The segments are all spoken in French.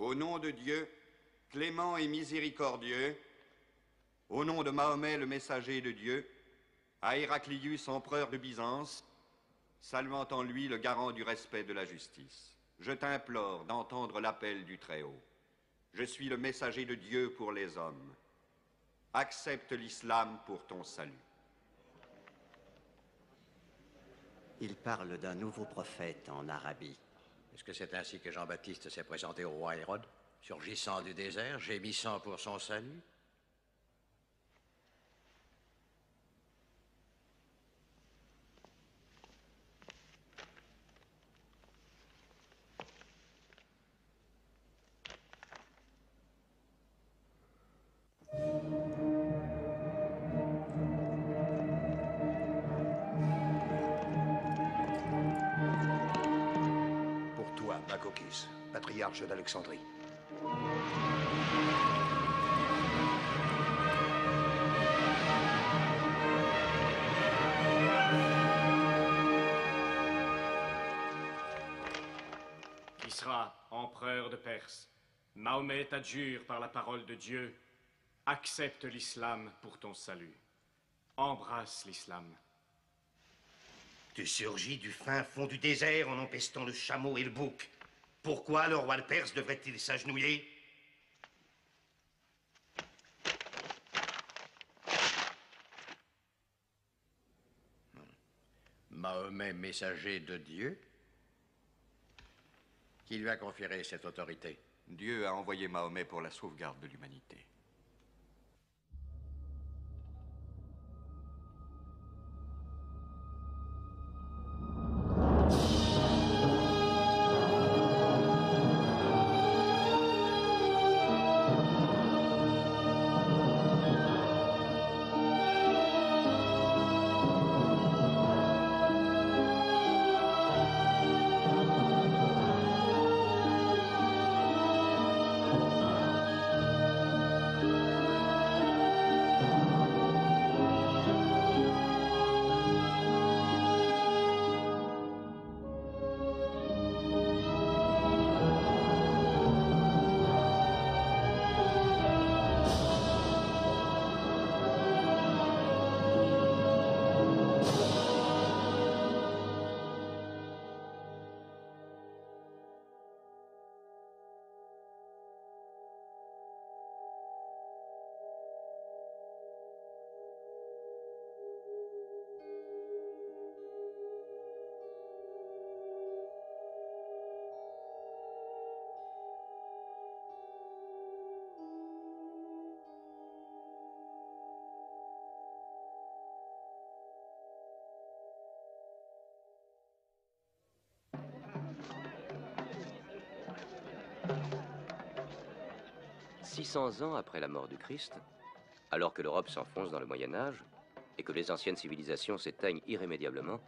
Au nom de Dieu, clément et miséricordieux, au nom de Mahomet le messager de Dieu, à Héraclius, empereur de Byzance, saluant en lui le garant du respect de la justice, je t'implore d'entendre l'appel du Très-Haut. Je suis le messager de Dieu pour les hommes. Accepte l'islam pour ton salut. Il parle d'un nouveau prophète en Arabie. Est-ce que c'est ainsi que Jean-Baptiste s'est présenté au roi Hérode Surgissant du désert, gémissant pour son salut? d'Alexandrie. Qui sera empereur de Perse Mahomet t'adjure par la parole de Dieu accepte l'islam pour ton salut. Embrasse l'islam. Tu surgis du fin fond du désert en empestant le chameau et le bouc. Pourquoi le roi de Perse devrait-il s'agenouiller Mahomet, messager de Dieu Qui lui a conféré cette autorité Dieu a envoyé Mahomet pour la sauvegarde de l'humanité. « 600 ans après la mort du Christ, alors que l'Europe s'enfonce dans le Moyen Âge et que les anciennes civilisations s'éteignent irrémédiablement,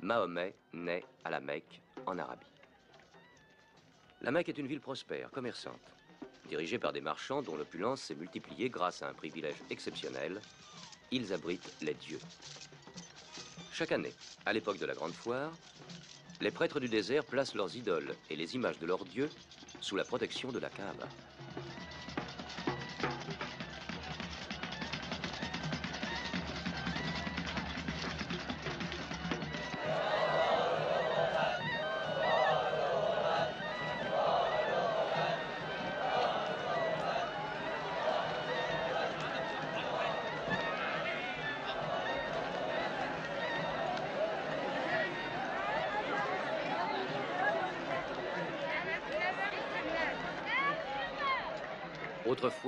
Mahomet naît à la Mecque, en Arabie. La Mecque est une ville prospère, commerçante, dirigée par des marchands dont l'opulence s'est multipliée grâce à un privilège exceptionnel. Ils abritent les dieux. Chaque année, à l'époque de la Grande Foire, les prêtres du désert placent leurs idoles et les images de leurs dieux sous la protection de la Kaaba.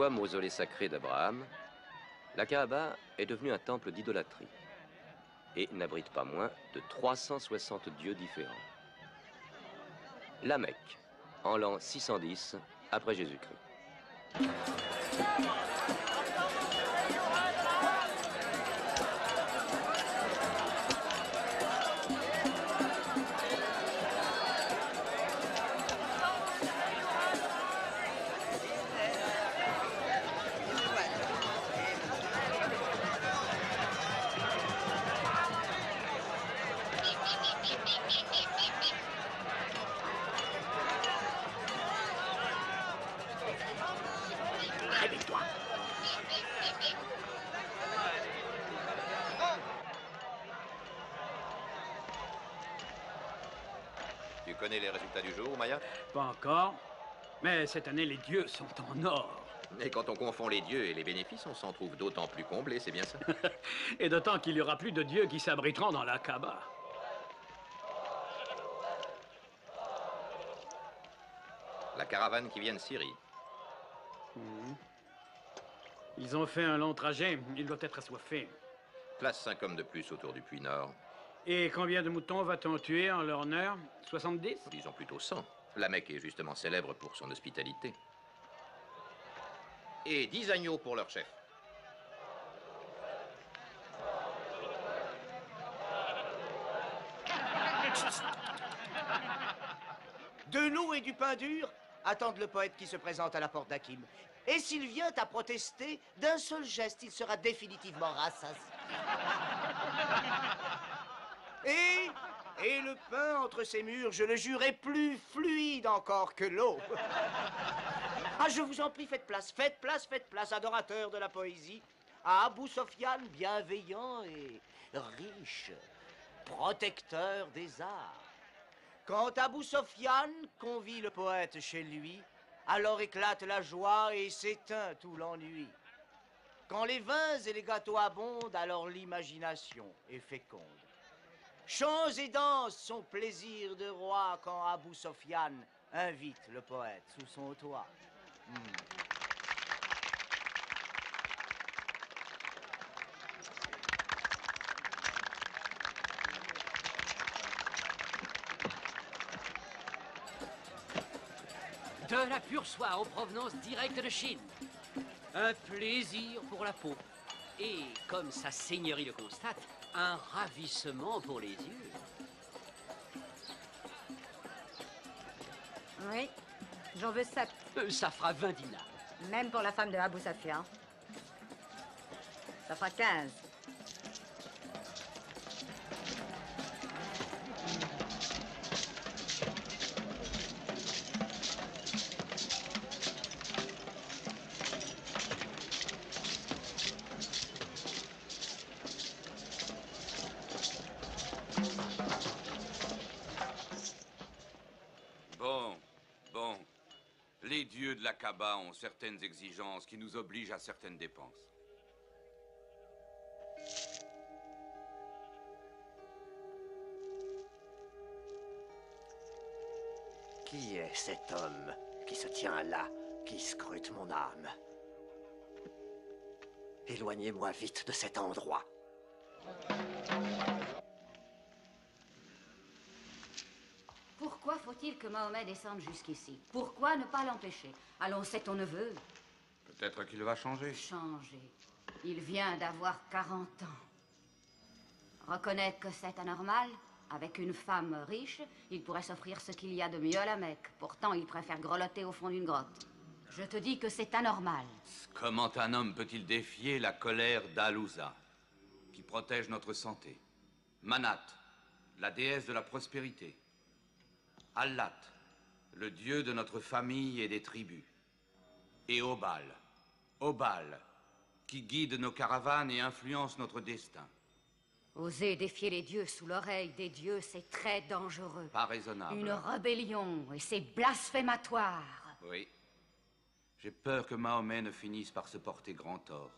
Autrefois mausolée sacré d'Abraham, la Kaaba est devenue un temple d'idolâtrie et n'abrite pas moins de 360 dieux différents. La Mecque, en l'an 610 après Jésus-Christ. Pas encore. Mais cette année, les dieux sont en or. Et quand on confond les dieux et les bénéfices, on s'en trouve d'autant plus comblé, c'est bien ça? Et d'autant qu'il y aura plus de dieux qui s'abriteront dans la Kaaba. La caravane qui vient de Syrie. Ils ont fait un long trajet. Ils doivent être assoiffés. Place cinq hommes de plus autour du puits Nord. Et combien de moutons va-t-on tuer en leur honneur? 70 Disons plutôt 100. La Mecque est justement célèbre pour son hospitalité. Et 10 agneaux pour leur chef. De l'eau et du pain dur attendent le poète qui se présente à la porte d'Hakim. Et s'il vient à protester, d'un seul geste, il sera définitivement rassasié. Et, et le pain entre ses murs, je le jure, est plus fluide encore que l'eau. Ah, je vous en prie, faites place, faites place, faites place, adorateur de la poésie, à Abou Sofiane, bienveillant et riche, protecteur des arts. Quand Abou Sofiane convie le poète chez lui, alors éclate la joie et s'éteint tout l'ennui. Quand les vins et les gâteaux abondent, alors l'imagination est féconde. Chants et danses sont plaisir de roi quand Abou Sofiane invite le poète sous son toit. Hmm. De la pure soie en provenance directe de Chine. Un plaisir pour la peau. Et, comme sa seigneurie le constate, un ravissement pour les yeux. Oui, j'en veux sept. Euh, ça fera 20 dinars. Même pour la femme de Abou Safia. Ça fera 15. Kaaba ont certaines exigences qui nous obligent à certaines dépenses. Qui est cet homme qui se tient là, qui scrute mon âme? Éloignez-moi vite de cet endroit. Faut-il que Mahomet descende jusqu'ici? Pourquoi ne pas l'empêcher? Allons, c'est ton neveu. Peut-être qu'il va changer. Changer. Il vient d'avoir 40 ans. Reconnaître que c'est anormal Avec une femme riche, il pourrait s'offrir ce qu'il y a de mieux à la Mecque. Pourtant, il préfère grelotter au fond d'une grotte. Je te dis que c'est anormal. Comment un homme peut-il défier la colère d'Alouza, qui protège notre santé? Manat, la déesse de la prospérité. Allat, le dieu de notre famille et des tribus. Et Obal, Obal, qui guide nos caravanes et influence notre destin. Oser défier les dieux sous l'oreille des dieux, c'est très dangereux. Pas raisonnable. Une rébellion, et c'est blasphématoire. Oui. J'ai peur que Mahomet ne finisse par se porter grand tort.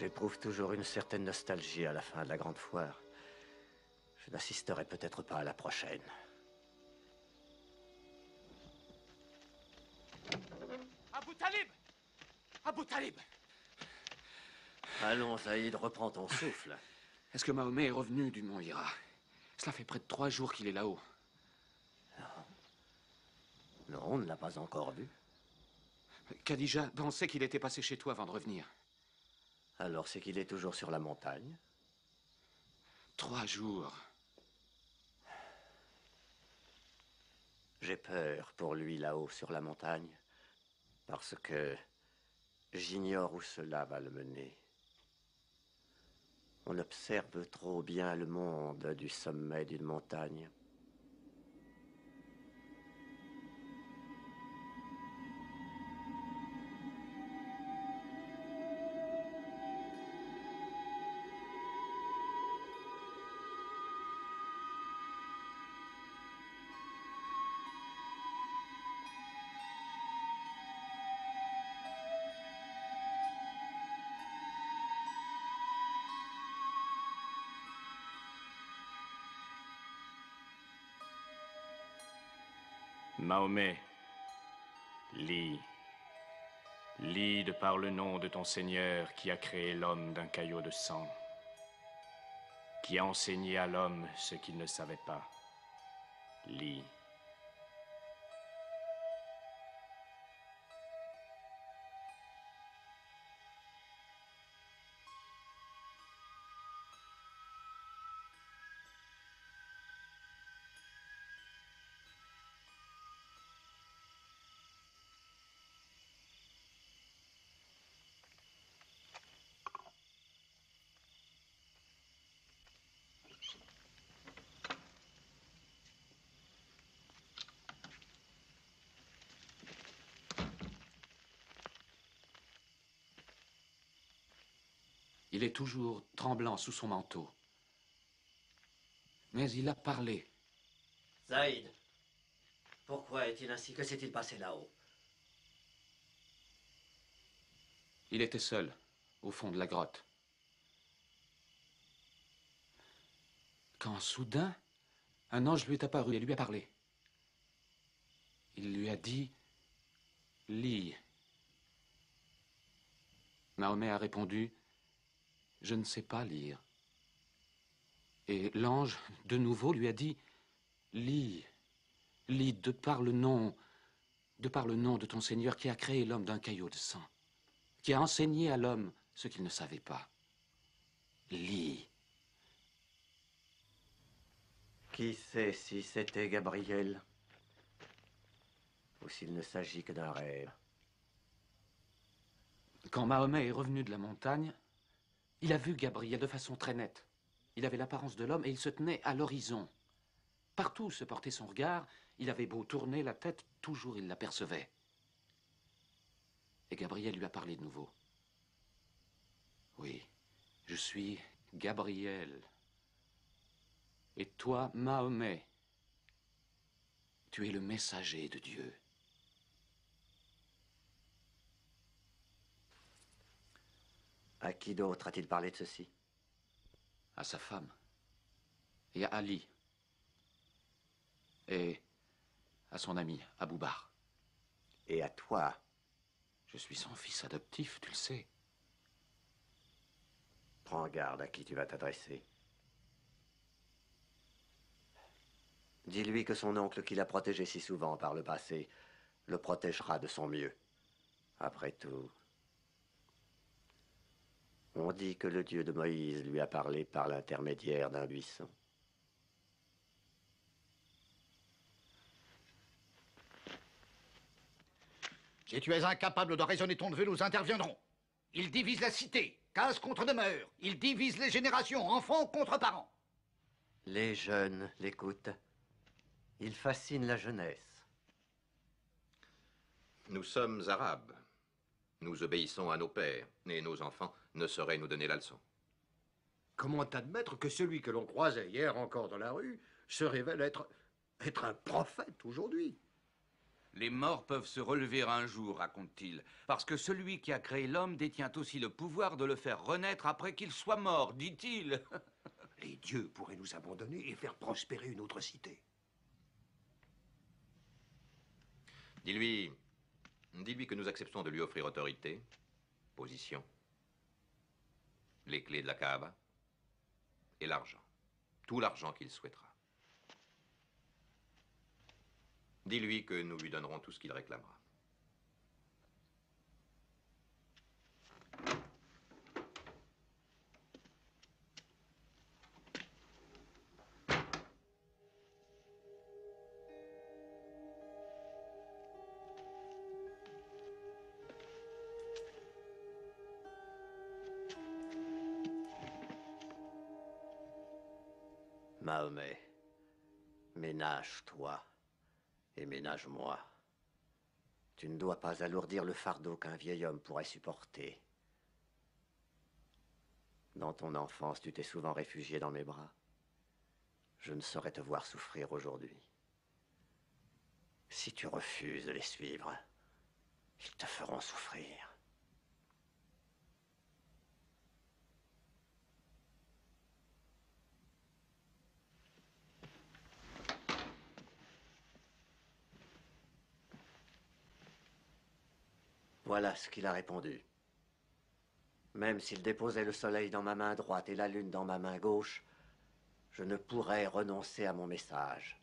J'éprouve toujours une certaine nostalgie à la fin de la grande foire. Je n'assisterai peut-être pas à la prochaine. Abou Talib Abou Talib Allons, Zaïd, reprends ton souffle. Est-ce que Mahomet est revenu du mont Hira Cela fait près de trois jours qu'il est là-haut. Non, on ne l'a pas encore vu. Khadija pensait qu'il était passé chez toi avant de revenir. Alors c'est qu'il est toujours sur la montagne Trois jours. J'ai peur pour lui là-haut sur la montagne, parce que j'ignore où cela va le mener. On observe trop bien le monde du sommet d'une montagne. Mahomet, lis. Lis de par le nom de ton Seigneur qui a créé l'homme d'un caillot de sang, qui a enseigné à l'homme ce qu'il ne savait pas. Lis. Il est toujours tremblant sous son manteau. Mais il a parlé. Zaïd, pourquoi est-il ainsi Que s'est-il passé là-haut Il était seul, au fond de la grotte. Quand soudain, un ange lui est apparu et lui a parlé. Il lui a dit Lis. Mahomet a répondu Je ne sais pas lire. Et l'ange, de nouveau, lui a dit Lis. Lis de par le nom, de par le nom de ton Seigneur qui a créé l'homme d'un caillot de sang, qui a enseigné à l'homme ce qu'il ne savait pas. Lis. Qui sait si c'était Gabriel ou s'il ne s'agit que d'un rêve? Quand Mahomet est revenu de la montagne, il a vu Gabriel de façon très nette. Il avait l'apparence de l'homme et il se tenait à l'horizon. Partout se portait son regard, il avait beau tourner la tête, toujours il l'apercevait. Et Gabriel lui a parlé de nouveau. Oui, je suis Gabriel. Et toi, Mahomet, tu es le messager de Dieu. À qui d'autre a-t-il parlé de ceci? À sa femme. Et à Ali. Et à son ami, Aboubar. Et à toi? Je suis son fils adoptif, tu le sais. Prends garde à qui tu vas t'adresser. Dis-lui que son oncle qui l'a protégé si souvent par le passé le protégera de son mieux. Après tout, on dit que le Dieu de Moïse lui a parlé par l'intermédiaire d'un buisson. Si tu es incapable de raisonner ton neveu, nous interviendrons. Il divise la cité, case contre demeure. Il divise les générations, enfants contre parents. Les jeunes l'écoutent. Il fascine la jeunesse. Nous sommes arabes. Nous obéissons à nos pères, et nos enfants ne sauraient nous donner la leçon. Comment admettre que celui que l'on croisait hier encore dans la rue se révèle être, être un prophète aujourd'hui? Les morts peuvent se relever un jour, raconte-t-il, parce que celui qui a créé l'homme détient aussi le pouvoir de le faire renaître après qu'il soit mort, dit-il. Les dieux pourraient nous abandonner et faire prospérer une autre cité. Dis-lui. Dis-lui que nous acceptons de lui offrir autorité, position, les clés de la Kaaba et l'argent. Tout l'argent qu'il souhaitera. Dis-lui que nous lui donnerons tout ce qu'il réclamera. Ménage-toi et ménage-moi. Tu ne dois pas alourdir le fardeau qu'un vieil homme pourrait supporter. Dans ton enfance, tu t'es souvent réfugié dans mes bras. Je ne saurais te voir souffrir aujourd'hui. Si tu refuses de les suivre, ils te feront souffrir. Voilà ce qu'il a répondu. Même s'il déposait le soleil dans ma main droite et la lune dans ma main gauche, je ne pourrais renoncer à mon message,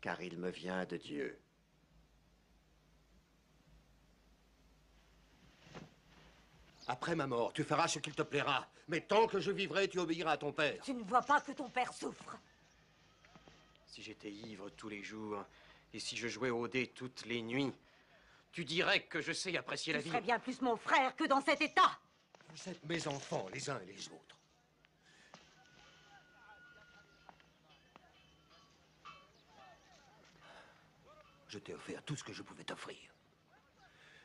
car il me vient de Dieu. Après ma mort, tu feras ce qu'il te plaira. Mais tant que je vivrai, tu obéiras à ton père. Tu ne vois pas que ton père souffre. Si j'étais ivre tous les jours, et si je jouais au dé toutes les nuits, tu dirais que je sais apprécier la vie. serais bien plus mon frère que dans cet état. Vous êtes mes enfants, les uns et les autres. Je t'ai offert tout ce que je pouvais t'offrir.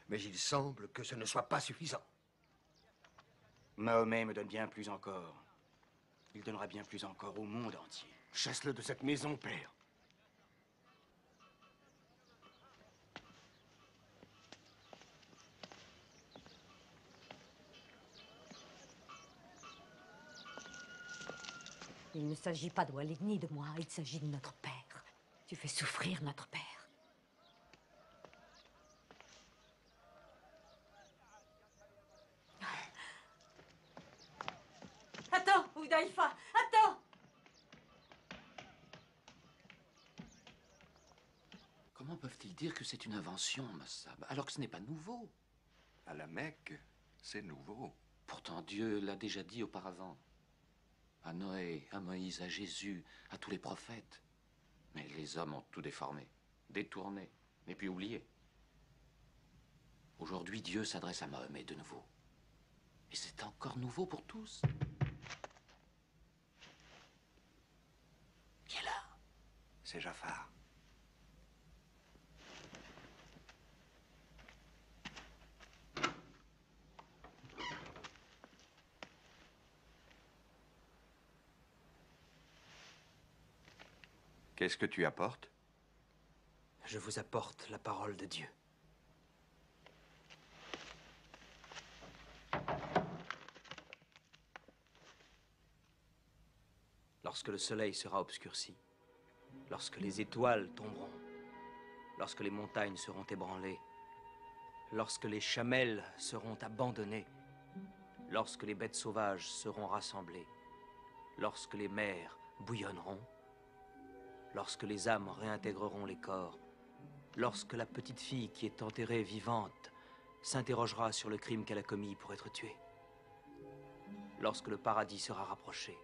Mais il semble que ce ne soit pas suffisant. Mahomet me donne bien plus encore. Il donnera bien plus encore au monde entier. Chasse-le de cette maison, père. Il ne s'agit pas de Walid ni de moi, il s'agit de notre père. Tu fais souffrir notre père. Attends, Oudaïfa, attends Comment peuvent-ils dire que c'est une invention, Massab, alors que ce n'est pas nouveau? À la Mecque, c'est nouveau. Pourtant, Dieu l'a déjà dit auparavant. À Noé, à Moïse, à Jésus, à tous les prophètes. Mais les hommes ont tout déformé, détourné, et puis oublié. Aujourd'hui, Dieu s'adresse à Mahomet de nouveau. Et c'est encore nouveau pour tous. Qui est là C'est Jafar. Qu'est-ce que tu apportes? Je vous apporte la parole de Dieu. Lorsque le soleil sera obscurci, lorsque les étoiles tomberont, lorsque les montagnes seront ébranlées, lorsque les chamelles seront abandonnées, lorsque les bêtes sauvages seront rassemblées, lorsque les mers bouillonneront, lorsque les âmes réintégreront les corps, lorsque la petite fille qui est enterrée vivante s'interrogera sur le crime qu'elle a commis pour être tuée, lorsque le paradis sera rapproché,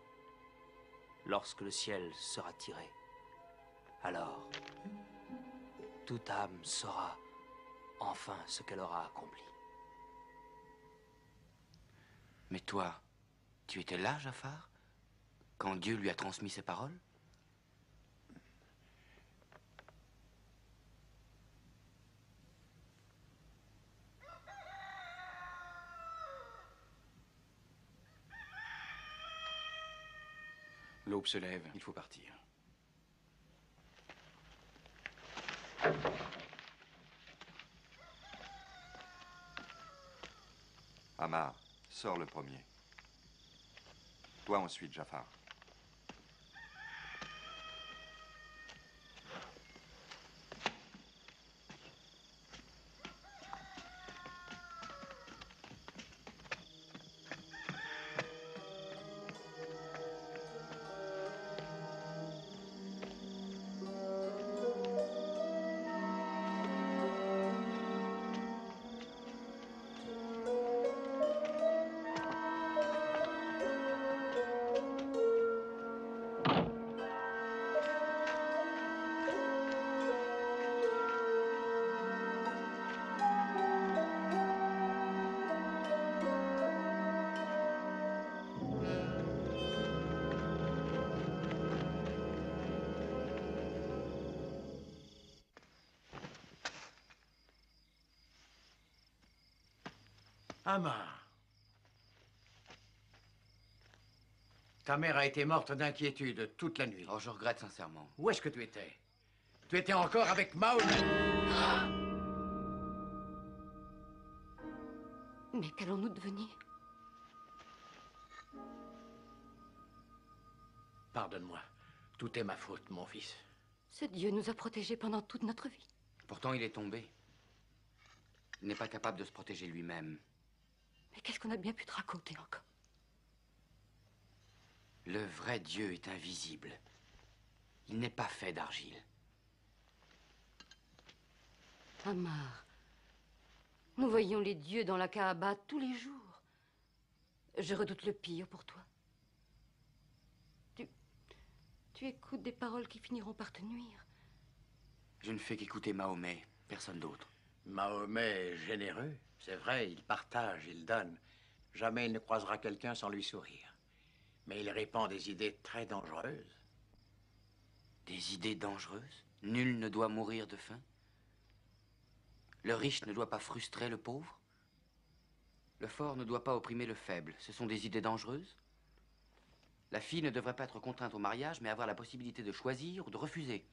lorsque le ciel sera tiré, alors toute âme saura enfin ce qu'elle aura accompli. Mais toi, tu étais là, Jafar Quand Dieu lui a transmis ses paroles? L'aube se lève, il faut partir. Amar, sors le premier. Toi ensuite, Jafar. Ta mère a été morte d'inquiétude toute la nuit. Oh, je regrette sincèrement. Où est-ce que tu étais? Tu étais encore avec Mahomet. Mais qu'allons-nous devenir? Pardonne-moi. Tout est ma faute, mon fils. Ce Dieu nous a protégés pendant toute notre vie. Pourtant, il est tombé. Il n'est pas capable de se protéger lui-même. Mais qu'est-ce qu'on a bien pu te raconter encore? Le vrai Dieu est invisible. Il n'est pas fait d'argile. Amar, nous voyons les dieux dans la Kaaba tous les jours. Je redoute le pire pour toi. Tu, tu écoutes des paroles qui finiront par te nuire. Je ne fais qu'écouter Mahomet, personne d'autre. Mahomet est généreux, c'est vrai, il partage, il donne. Jamais il ne croisera quelqu'un sans lui sourire. Mais il répand des idées très dangereuses. Des idées dangereuses? Nul ne doit mourir de faim Le riche ne doit pas frustrer le pauvre Le fort ne doit pas opprimer le faible. Ce sont des idées dangereuses La fille ne devrait pas être contrainte au mariage, mais avoir la possibilité de choisir ou de refuser.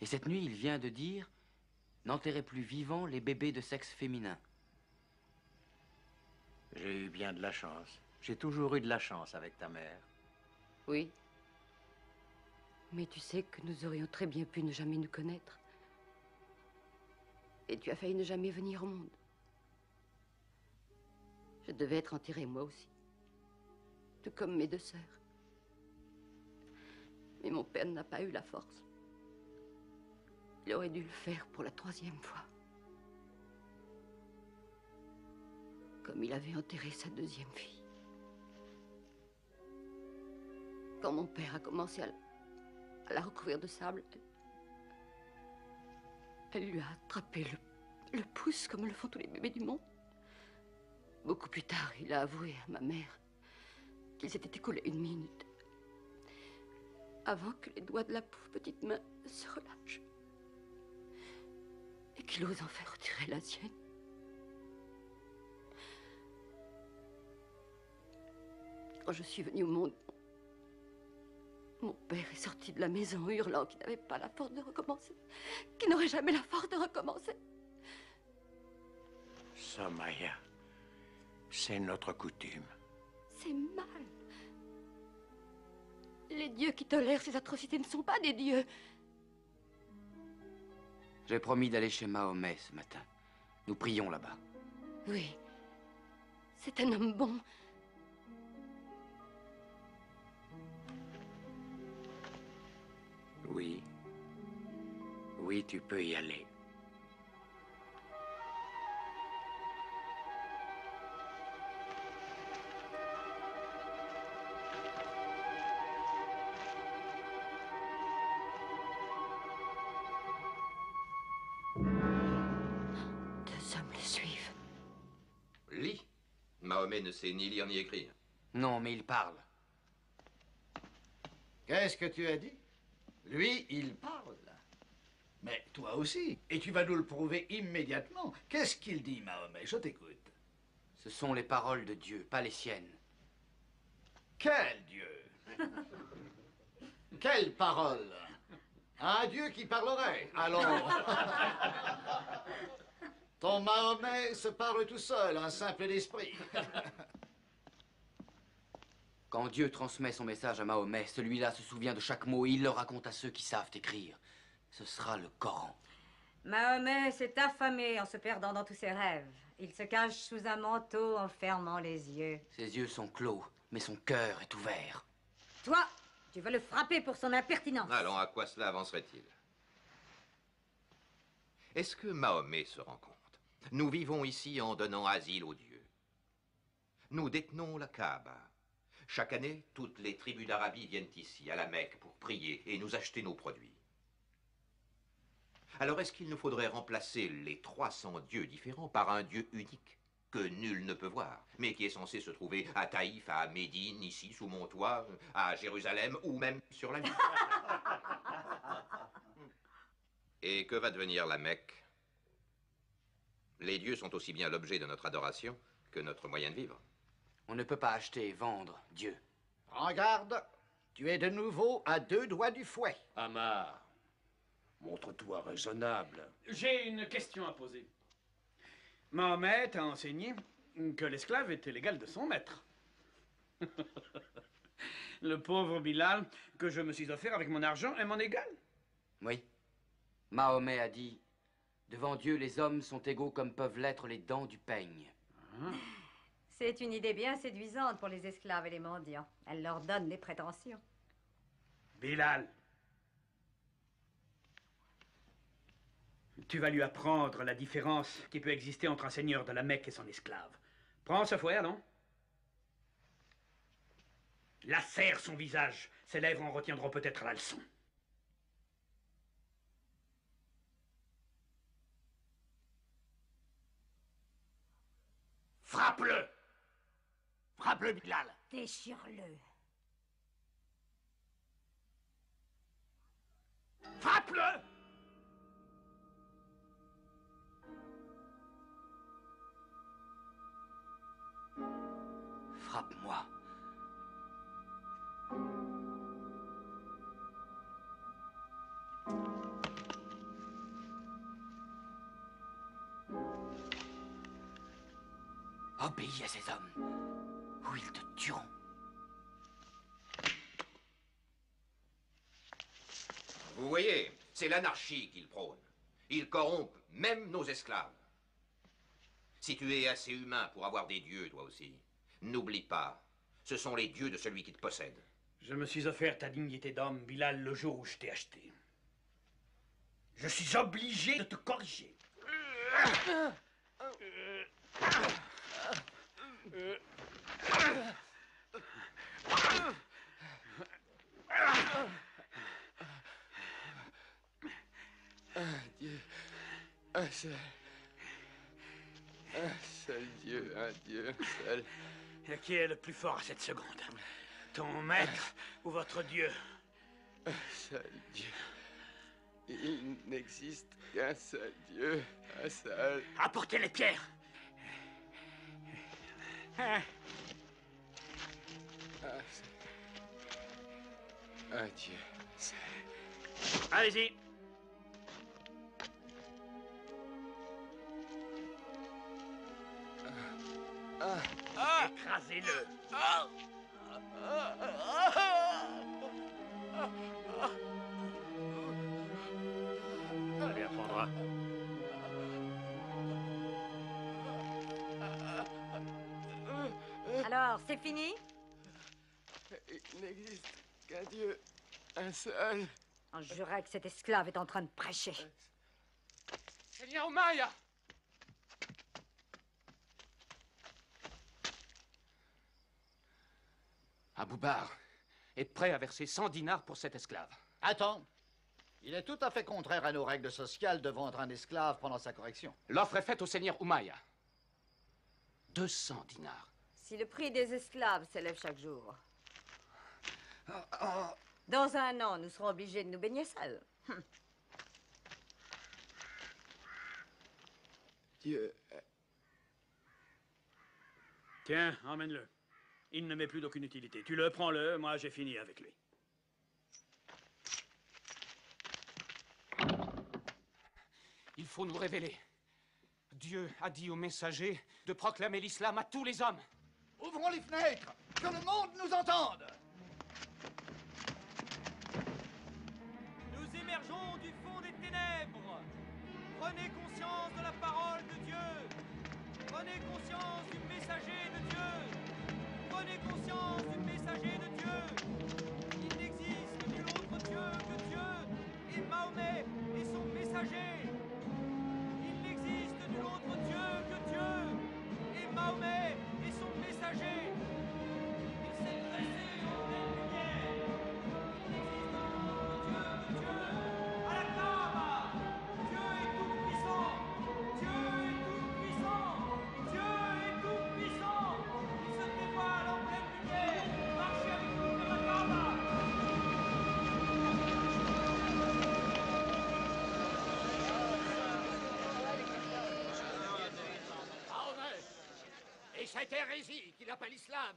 Et cette nuit, il vient de dire N'enterrez plus vivants les bébés de sexe féminin. J'ai eu bien de la chance. J'ai toujours eu de la chance avec ta mère. Oui. Mais tu sais que nous aurions très bien pu ne jamais nous connaître. Et tu as failli ne jamais venir au monde. Je devais être enterrée moi aussi. Tout comme mes deux sœurs. Mais mon père n'a pas eu la force. Il aurait dû le faire pour la troisième fois. Comme il avait enterré sa deuxième fille. Quand mon père a commencé à la, recouvrir de sable, elle, lui a attrapé le, pouce comme le font tous les bébés du monde. Beaucoup plus tard, il a avoué à ma mère qu'il s'était écoulé une minute avant que les doigts de la petite main se relâchent et qu'il ose enfin retirer la sienne. Quand je suis venue au monde, mon père est sorti de la maison hurlant qu'il n'avait pas la force de recommencer, qu'il n'aurait jamais la force de recommencer. Samaya, c'est notre coutume. C'est mal. Les dieux qui tolèrent ces atrocités ne sont pas des dieux. J'ai promis d'aller chez Mahomet ce matin. Nous prions là-bas. Oui. C'est un homme bon. Oui. Oui, tu peux y aller. Deux hommes le suivent. Lis. Mahomet ne sait ni lire ni écrire. Non, mais il parle. Qu'est-ce que tu as dit? Lui, il parle. Mais toi aussi. Et tu vas nous le prouver immédiatement. Qu'est-ce qu'il dit, Mahomet? Je t'écoute. Ce sont les paroles de Dieu, pas les siennes. Quel Dieu? Quelle parole? Un Dieu qui parlerait. Alors. Ton Mahomet se parle tout seul, un simple d'esprit. Quand Dieu transmet son message à Mahomet, celui-là se souvient de chaque mot et il le raconte à ceux qui savent écrire. Ce sera le Coran. Mahomet s'est affamé en se perdant dans tous ses rêves. Il se cache sous un manteau en fermant les yeux. Ses yeux sont clos, mais son cœur est ouvert. Toi, tu vas le frapper pour son impertinence. Allons, à quoi cela avancerait-il? Est-ce que Mahomet se rend compte? Nous vivons ici en donnant asile aux dieux. Nous détenons la Kaaba. Chaque année, toutes les tribus d'Arabie viennent ici, à la Mecque, pour prier et nous acheter nos produits. Alors est-ce qu'il nous faudrait remplacer les 300 dieux différents par un dieu unique que nul ne peut voir, mais qui est censé se trouver à Taïf, à Médine, ici, sous mon toit, à Jérusalem ou même sur la lune Et que va devenir la Mecque? Les dieux sont aussi bien l'objet de notre adoration que notre moyen de vivre. On ne peut pas acheter et vendre Dieu. Prends garde. Tu es de nouveau à deux doigts du fouet. Amar, montre-toi raisonnable. J'ai une question à poser. Mahomet a enseigné que l'esclave était l'égal de son maître. Le pauvre Bilal, que je me suis offert avec mon argent, est mon égal. Oui. Mahomet a dit Devant Dieu, les hommes sont égaux comme peuvent l'être les dents du peigne. C'est une idée bien séduisante pour les esclaves et les mendiants. Elle leur donne des prétentions. Bilal. Tu vas lui apprendre la différence qui peut exister entre un seigneur de la Mecque et son esclave. Prends ce fouet, allons. Lacère son visage. Ses lèvres en retiendront peut-être la leçon. Frappe-le Frappe-le, Bilal Déchire-le. Frappe-le Frappe-moi. Obéis à ces hommes, ou ils te tueront. Vous voyez, c'est l'anarchie qu'il prône. Il corrompt même nos esclaves. Si tu es assez humain pour avoir des dieux, toi aussi, n'oublie pas, ce sont les dieux de celui qui te possède. Je me suis offert ta dignité d'homme, Bilal, le jour où je t'ai acheté. Je suis obligé de te corriger. Un Dieu, un seul. Un seul Dieu, un Dieu, un seul. Et qui est le plus fort à cette seconde? Ton maître ou votre Dieu? Un seul Dieu. Il n'existe qu'un seul Dieu, un seul. Apportez les pierres Un seul. Un Dieu, un seul. Allez-y. Écrasez-le. Allez, apprendra. Alors, c'est fini? Il n'existe qu'un Dieu, un seul. On jurait que cet esclave est en train de prêcher. Seigneur Maya Aboubar est prêt à verser 100 dinars pour cet esclave. Attends. Il est tout à fait contraire à nos règles sociales de vendre un esclave pendant sa correction. L'offre est faite au seigneur Oumaya. 200 dinars. Si le prix des esclaves s'élève chaque jour. Dans un an, nous serons obligés de nous baigner seuls. Hum. Dieu. Tiens, emmène-le. Il ne m'est plus d'aucune utilité. Tu le prends-le, moi j'ai fini avec lui. Il faut nous révéler. Dieu a dit aux messagers de proclamer l'islam à tous les hommes. Ouvrons les fenêtres, que le monde nous entende. Prenez conscience de la parole de Dieu. Prenez conscience du cette hérésie qu'il appelle islam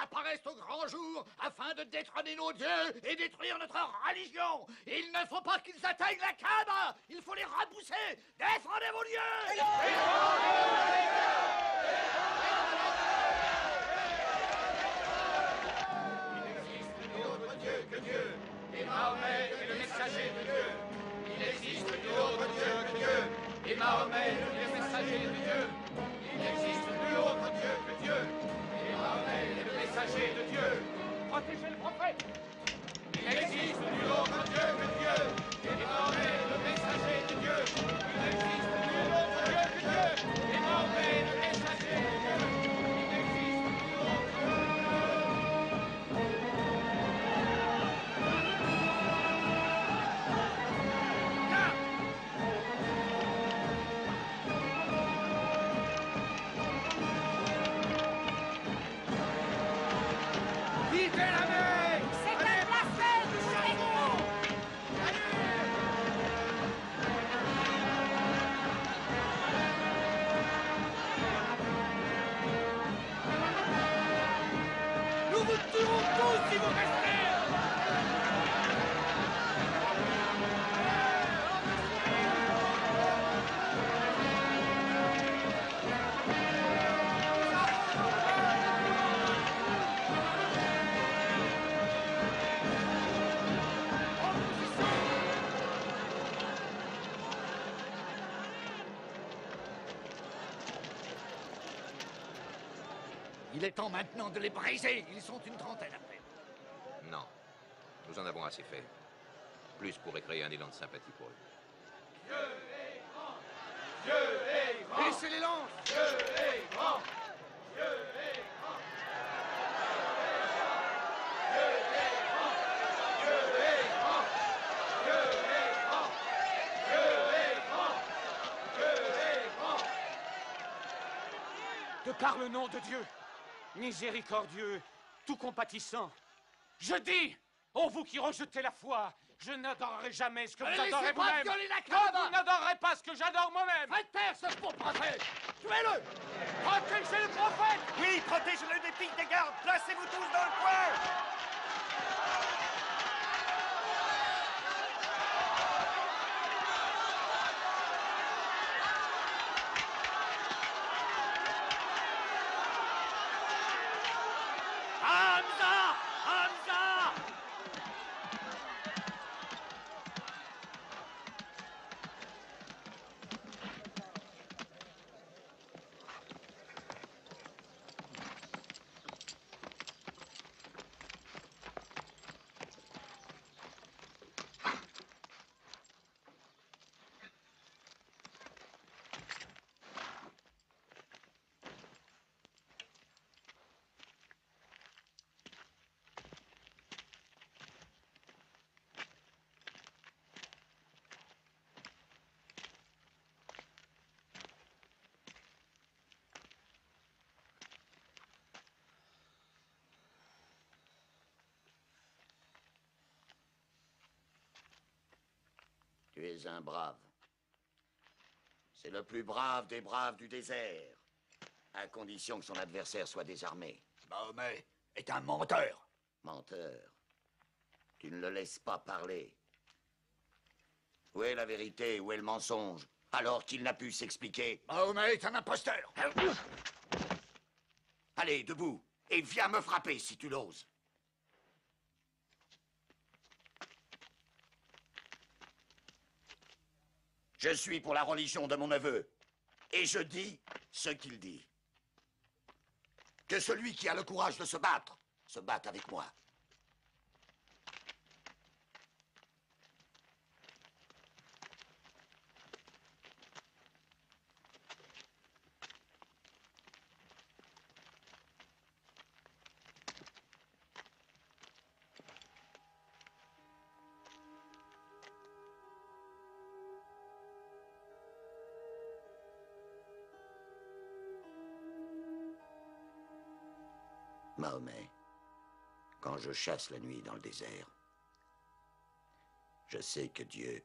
apparaissent au grand jour afin de détrôner nos dieux et détruire notre religion. Il ne faut pas qu'ils atteignent la Kaaba. Il faut les repousser. Défendez vos dieux. autre Dieu que Dieu. Et Mahomet est le messager de Dieu. Il n'existe nul autre Dieu que Dieu. Mahomet est le messager de Dieu. Schnell, Kopf rein! Il est temps maintenant de les briser. Ils sont une trentaine à peine. Non. Nous en avons assez fait. Plus pourrait créer un élan de sympathie pour eux. Dieu est grand. Laissez les lances. Dieu est grand. Dieu est grand. Dieu est grand. Dieu est grand. Dieu est grand. Dieu est grand. Dieu est grand. De par le nom de Dieu, miséricordieux, tout compatissant, je dis, ô vous qui rejetez la foi, je n'adorerai jamais ce que vous adorez vous-même. vous n'adorerez pas ce que j'adore moi-même. Faites taire ce faux prophète. Tuez-le. Protégez le prophète. Oui, protégez-le des piques des gardes. Placez-vous tous dans le coin. Hamza Hamza Tu es un brave. C'est le plus brave des braves du désert, à condition que son adversaire soit désarmé. Mahomet est un menteur. Menteur. Tu ne le laisses pas parler. Où est la vérité, où est le mensonge, alors qu'il n'a pu s'expliquer Mahomet est un imposteur. Allez, debout, et viens me frapper si tu l'oses. Je suis pour la religion de mon neveu, et je dis ce qu'il dit. Que celui qui a le courage de se battre, se batte avec moi. Mahomet, quand je chasse la nuit dans le désert, je sais que Dieu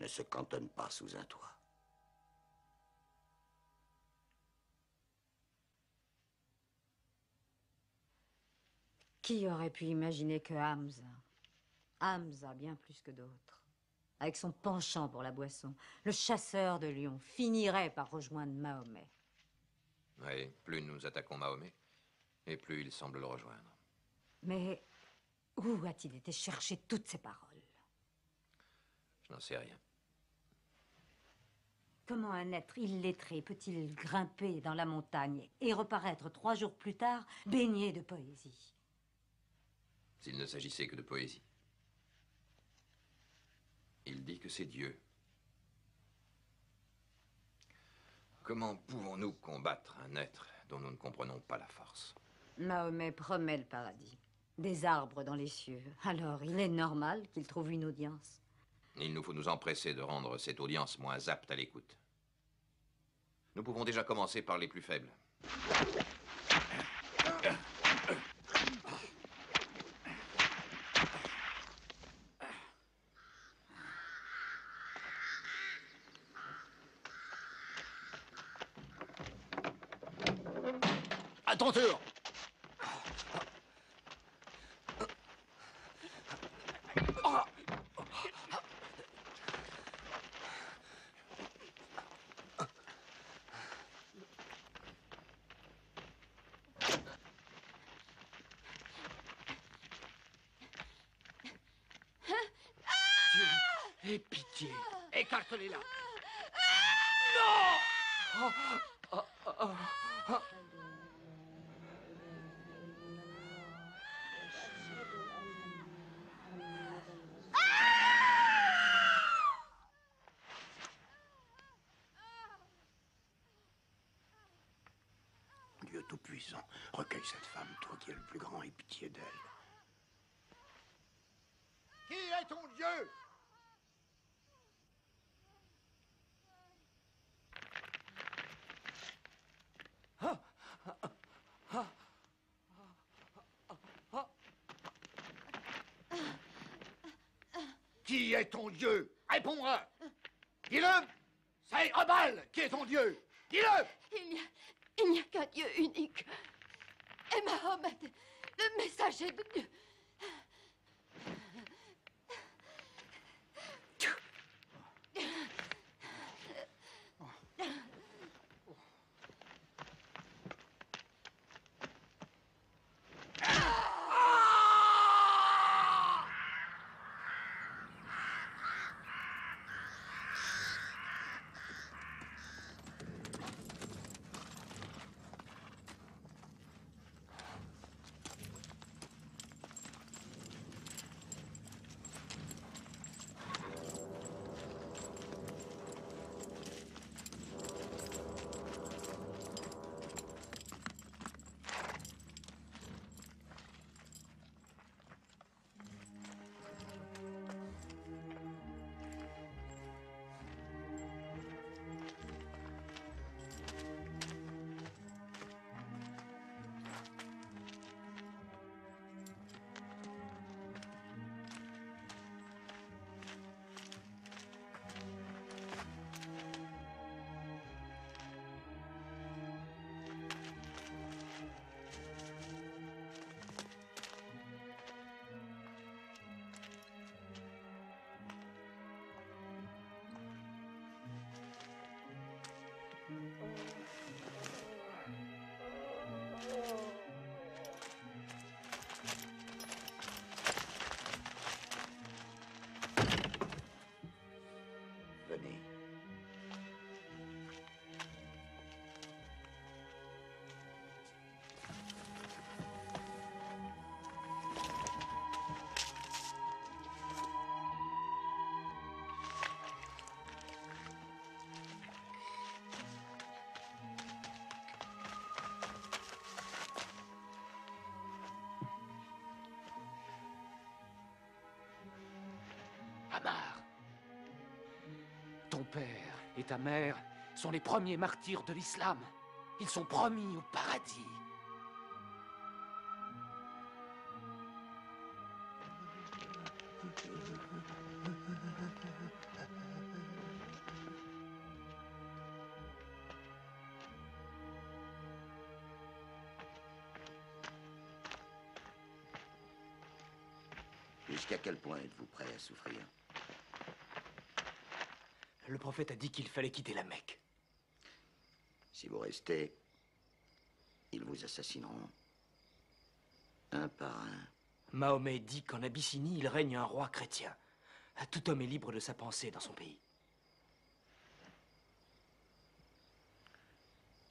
ne se cantonne pas sous un toit. Qui aurait pu imaginer que Hamza, Hamza bien plus que d'autres, avec son penchant pour la boisson, le chasseur de lions, finirait par rejoindre Mahomet? Oui, plus nous attaquons Mahomet, et plus il semble le rejoindre. Mais où a-t-il été chercher toutes ces paroles? Je n'en sais rien. Comment un être illettré peut-il grimper dans la montagne et reparaître trois jours plus tard baigné de poésie? S'il ne s'agissait que de poésie. Il dit que c'est Dieu. Comment pouvons-nous combattre un être dont nous ne comprenons pas la force? Mahomet promet le paradis. Des arbres dans les cieux. Alors, il est normal qu'il trouve une audience. Il nous faut nous empresser de rendre cette audience moins apte à l'écoute. Nous pouvons déjà commencer par les plus faibles. À ton tour. Aie pitié. Écarte-les là. Non Oh, oh, oh, oh. Dieu Tout-Puissant, cette femme, toi qui es le plus grand, et pitié d'elle. Qui est ton Dieu? Qui est ton Dieu? Réponds-moi Dis-le. C'est Abal qui est ton Dieu. Dis-le. Il n'y a, il n'y a qu'un Dieu unique. Et Mahomet, le messager de Dieu. Ton père et ta mère sont les premiers martyrs de l'islam. Ils sont promis au paradis. Jusqu'à quel point êtes-vous prêt à souffrir? Le prophète a dit qu'il fallait quitter la Mecque. Si vous restez, ils vous assassineront. Un par un. Mahomet dit qu'en Abyssinie, il règne un roi chrétien. Ah, tout homme est libre de sa pensée dans son pays.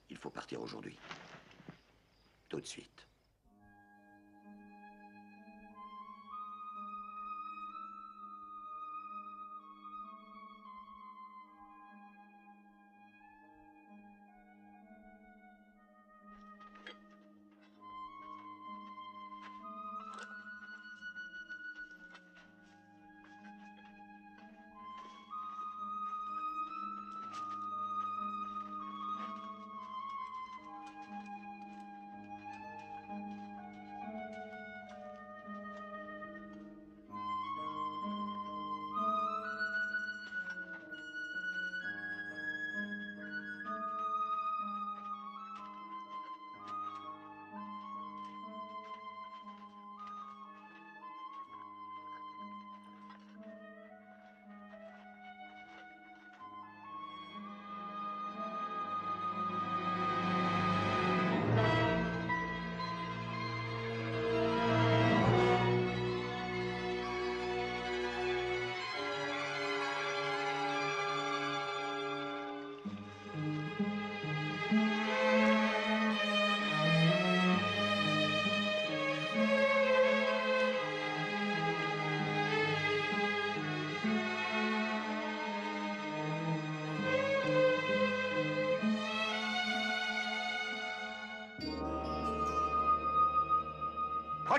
Il faut partir aujourd'hui. Tout de suite.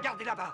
Regardez là-bas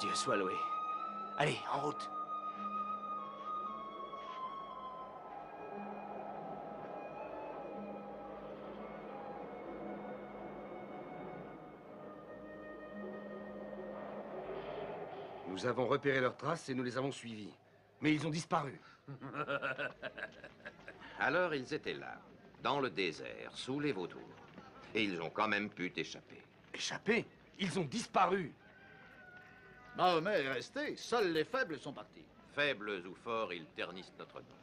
Dieu soit loué. Allez, en route. Nous avons repéré leurs traces et nous les avons suivis. Mais ils ont disparu. Alors ils étaient là, dans le désert, sous les vautours. Et ils ont quand même pu t'échapper. Échappés Ils ont disparu Mahomet est resté, seuls les faibles sont partis. Faibles ou forts, ils ternissent notre nom.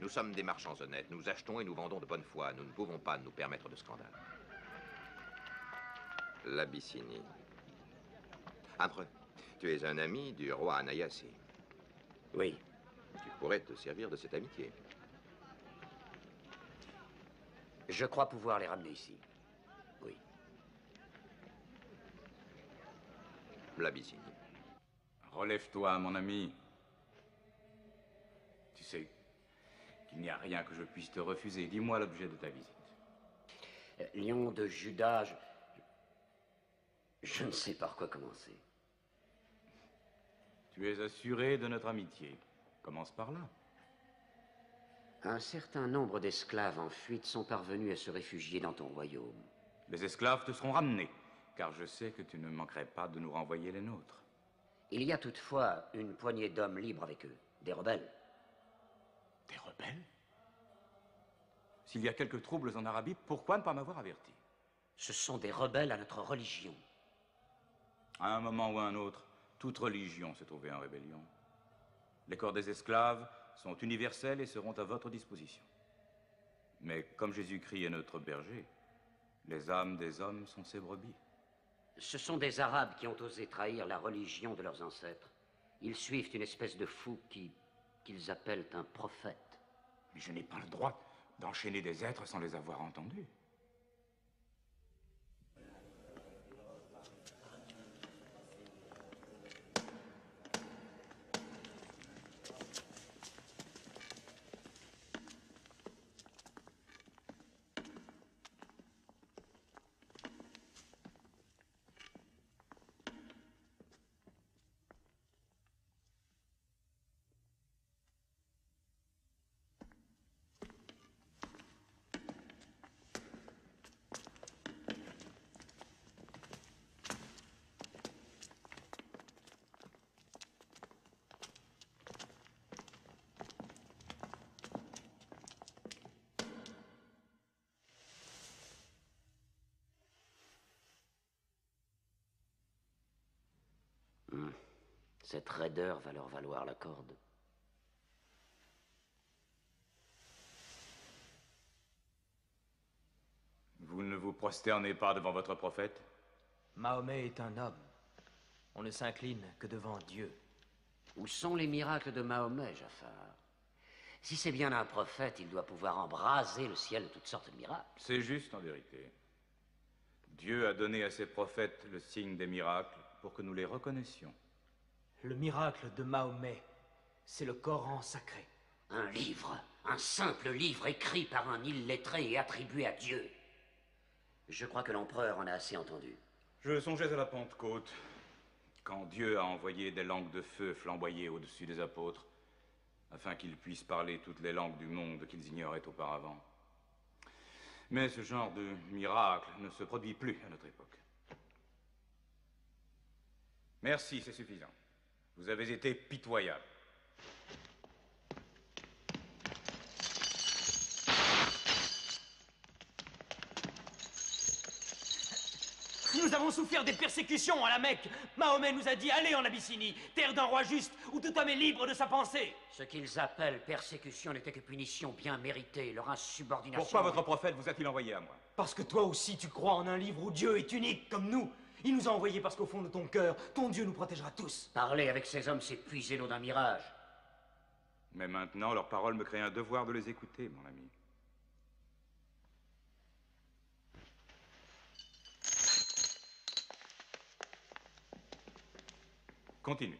Nous sommes des marchands honnêtes, nous achetons et nous vendons de bonne foi. Nous ne pouvons pas nous permettre de scandale. L'Abyssinie. Après, tu es un ami du roi Anayasi. Oui. Tu pourrais te servir de cette amitié. Je crois pouvoir les ramener ici. Oui. L'Abyssinie. Relève-toi, mon ami. Tu sais qu'il n'y a rien que je puisse te refuser. Dis-moi l'objet de ta visite. Euh, Lion de Judas, je... je ne sais par quoi commencer. Tu es assuré de notre amitié. Commence par là. Un certain nombre d'esclaves en fuite sont parvenus à se réfugier dans ton royaume. Les esclaves te seront ramenés, car je sais que tu ne manquerais pas de nous renvoyer les nôtres. Il y a toutefois une poignée d'hommes libres avec eux, des rebelles. Des rebelles? S'il y a quelques troubles en Arabie, pourquoi ne pas m'avoir averti? Ce sont des rebelles à notre religion. À un moment ou à un autre, toute religion se trouvait en rébellion. Les corps des esclaves sont universels et seront à votre disposition. Mais comme Jésus-Christ est notre berger, Les âmes des hommes sont ses brebis. Ce sont des Arabes qui ont osé trahir la religion de leurs ancêtres. Ils suivent une espèce de fou qui qu'ils appellent un prophète. Mais je n'ai pas le droit d'enchaîner des êtres sans les avoir entendus. Hmm. Cette raideur va leur valoir la corde. Vous ne vous prosternez pas devant votre prophète? Mahomet est un homme. On ne s'incline que devant Dieu. Où sont les miracles de Mahomet, Jafar? Si c'est bien un prophète, il doit pouvoir embraser le ciel de toutes sortes de miracles. C'est juste en vérité. Dieu a donné à ses prophètes le signe des miracles pour que nous les reconnaissions. Le miracle de Mahomet, c'est le Coran sacré. Un livre, un simple livre écrit par un illettré et attribué à Dieu. Je crois que l'empereur en a assez entendu. Je songeais à la Pentecôte, quand Dieu a envoyé des langues de feu flamboyer au-dessus des apôtres, afin qu'ils puissent parler toutes les langues du monde qu'ils ignoraient auparavant. Mais ce genre de miracle ne se produit plus à notre époque. Merci, c'est suffisant. Vous avez été pitoyable. Nous avons souffert des persécutions à la Mecque. Mahomet nous a dit allez en Abyssinie, terre d'un roi juste, où tout homme est libre de sa pensée. Ce qu'ils appellent persécution n'était que punition bien méritée, leur insubordination. Pourquoi votre prophète vous a-t-il envoyé à moi? Parce que toi aussi tu crois en un livre où Dieu est unique comme nous. Il nous a envoyés parce qu'au fond de ton cœur, ton Dieu nous protégera tous. Parler avec ces hommes, c'est puiser l'eau d'un mirage. Mais maintenant, leurs paroles me créent un devoir de les écouter, mon ami. Continue.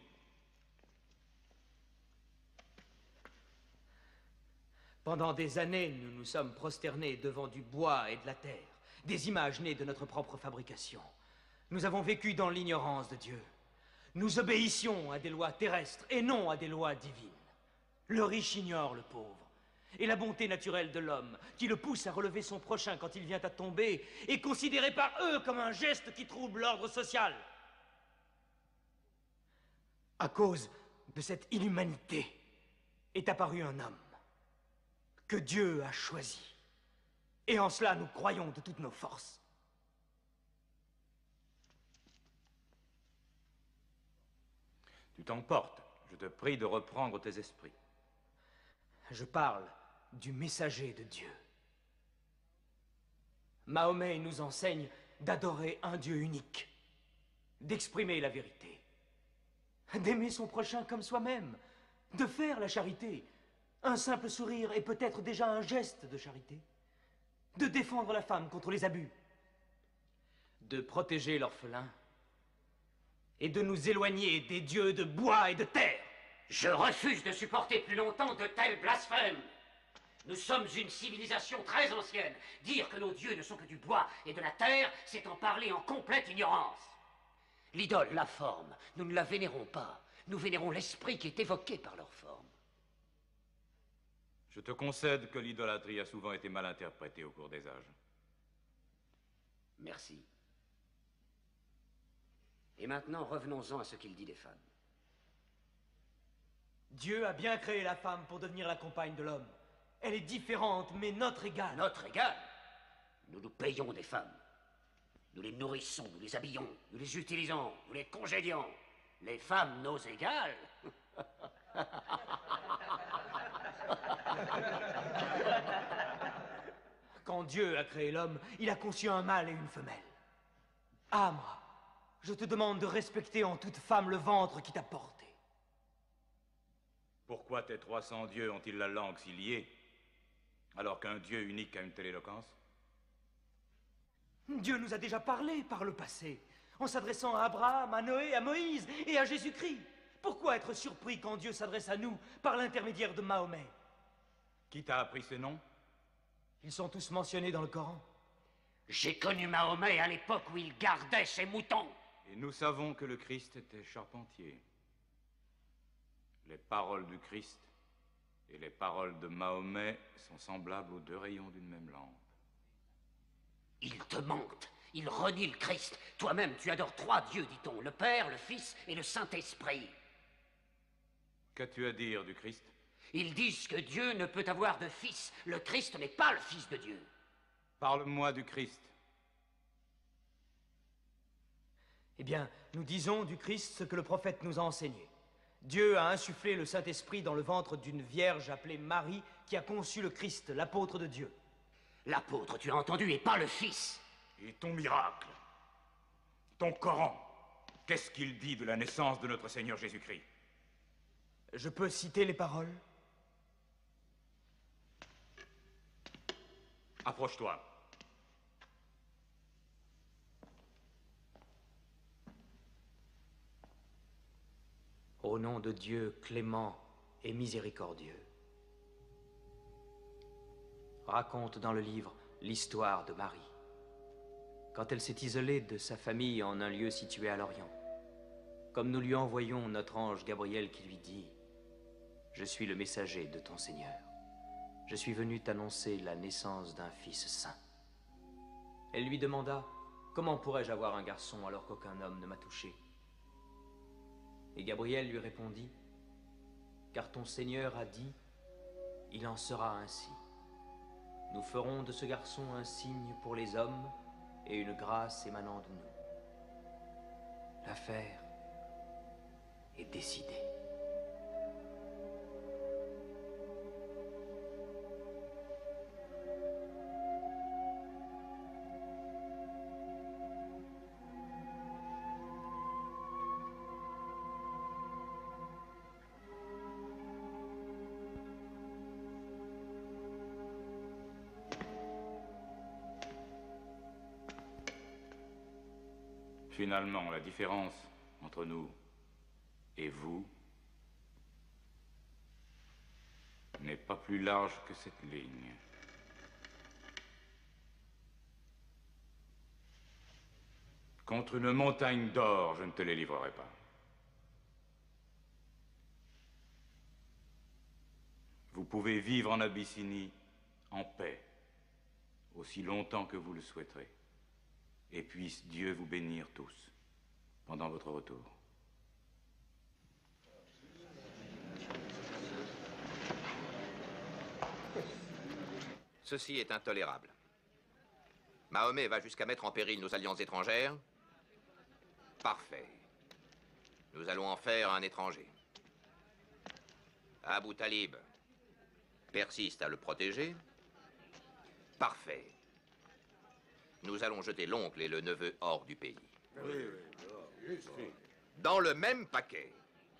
Pendant des années, nous nous sommes prosternés devant du bois et de la terre, des images nées de notre propre fabrication. Nous avons vécu dans l'ignorance de Dieu. Nous obéissions à des lois terrestres et non à des lois divines. Le riche ignore le pauvre. Et la bonté naturelle de l'homme, qui le pousse à relever son prochain quand il vient à tomber, est considérée par eux comme un geste qui trouble l'ordre social. À cause de cette inhumanité est apparu un homme que Dieu a choisi. Et en cela, nous croyons de toutes nos forces. Tu t'emportes. Je te prie de reprendre tes esprits. Je parle du messager de Dieu. Mahomet nous enseigne d'adorer un Dieu unique, d'exprimer la vérité, d'aimer son prochain comme soi-même, de faire la charité. Un simple sourire est peut-être déjà un geste de charité, de défendre la femme contre les abus, de protéger l'orphelin et de nous éloigner des dieux de bois et de terre. Je refuse de supporter plus longtemps de tels blasphèmes. Nous sommes une civilisation très ancienne. Dire que nos dieux ne sont que du bois et de la terre, c'est en parler en complète ignorance. L'idole, la forme, nous ne la vénérons pas. Nous vénérons l'esprit qui est évoqué par leur forme. Je te concède que l'idolâtrie a souvent été mal interprétée au cours des âges. Merci. Et maintenant, revenons-en à ce qu'il dit des femmes. Dieu a bien créé la femme pour devenir la compagne de l'homme. Elle est différente, mais notre égale. Notre égale Nous nous payons des femmes. Nous les nourrissons, nous les habillons, nous les utilisons, nous les congédions. Les femmes, nos égales Quand Dieu a créé l'homme, il a conçu un mâle et une femelle. Amra, je te demande de respecter en toute femme le ventre qui t'a porté. Pourquoi tes 300 dieux ont-ils la langue si liée, alors qu'un dieu unique a une telle éloquence? Dieu nous a déjà parlé par le passé, en s'adressant à Abraham, à Noé, à Moïse et à Jésus-Christ. Pourquoi être surpris quand Dieu s'adresse à nous par l'intermédiaire de Mahomet? Qui t'a appris ces noms Ils sont tous mentionnés dans le Coran. J'ai connu Mahomet à l'époque où il gardait ses moutons. Et nous savons que le Christ était charpentier. Les paroles du Christ et les paroles de Mahomet sont semblables aux deux rayons d'une même lampe. Il te mente. Il renie le Christ. Toi-même, tu adores trois dieux, dit-on, le Père, le Fils et le Saint-Esprit. Qu'as-tu à dire du Christ? Ils disent que Dieu ne peut avoir de fils. Le Christ n'est pas le Fils de Dieu. Parle-moi du Christ. Eh bien, nous disons du Christ ce que le prophète nous a enseigné. Dieu a insufflé le Saint-Esprit dans le ventre d'une vierge appelée Marie qui a conçu le Christ, l'apôtre de Dieu. L'apôtre, tu as entendu, et pas le Fils. Et ton miracle Ton Coran Qu'est-ce qu'il dit de la naissance de notre Seigneur Jésus-Christ? Je peux citer les paroles? Approche-toi. Au nom de Dieu clément et miséricordieux. Raconte dans le livre l'histoire de Marie. Quand elle s'est isolée de sa famille en un lieu situé à l'Orient, comme nous lui envoyons notre ange Gabriel qui lui dit Je suis le messager de ton Seigneur. Je suis venu t'annoncer la naissance d'un fils saint. Elle lui demanda Comment pourrais-je avoir un garçon alors qu'aucun homme ne m'a touché? Et Gabriel lui répondit Car ton Seigneur a dit Il en sera ainsi. Nous ferons de ce garçon un signe pour les hommes et une grâce émanant de nous. L'affaire est décidée. Finalement, la différence entre nous et vous n'est pas plus large que cette ligne. Contre une montagne d'or, je ne te les livrerai pas. Vous pouvez vivre en Abyssinie en paix, aussi longtemps que vous le souhaiterez. Et puisse Dieu vous bénir tous pendant votre retour. Ceci est intolérable. Mahomet va jusqu'à mettre en péril nos alliances étrangères. Parfait. Nous allons en faire un étranger. Abu Talib persiste à le protéger. Parfait. Nous allons jeter l'oncle et le neveu hors du pays. Dans le même paquet,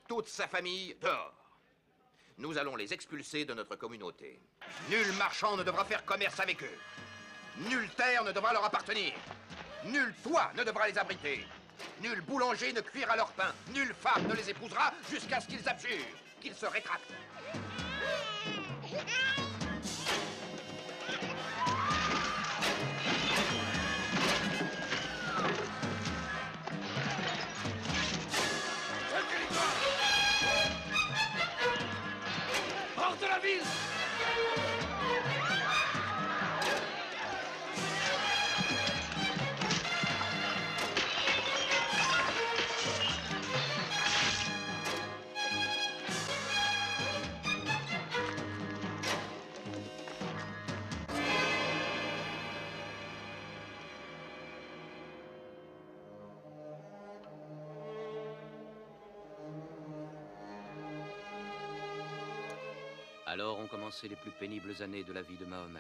toute sa famille dehors. Nous allons les expulser de notre communauté. Nul marchand ne devra faire commerce avec eux. Nulle terre ne devra leur appartenir. Nul toit ne devra les abriter. Nul boulanger ne cuira leur pain. Nulle femme ne les épousera jusqu'à ce qu'ils abjurent, qu'ils se rétractent. Les plus pénibles années de la vie de Mahomet.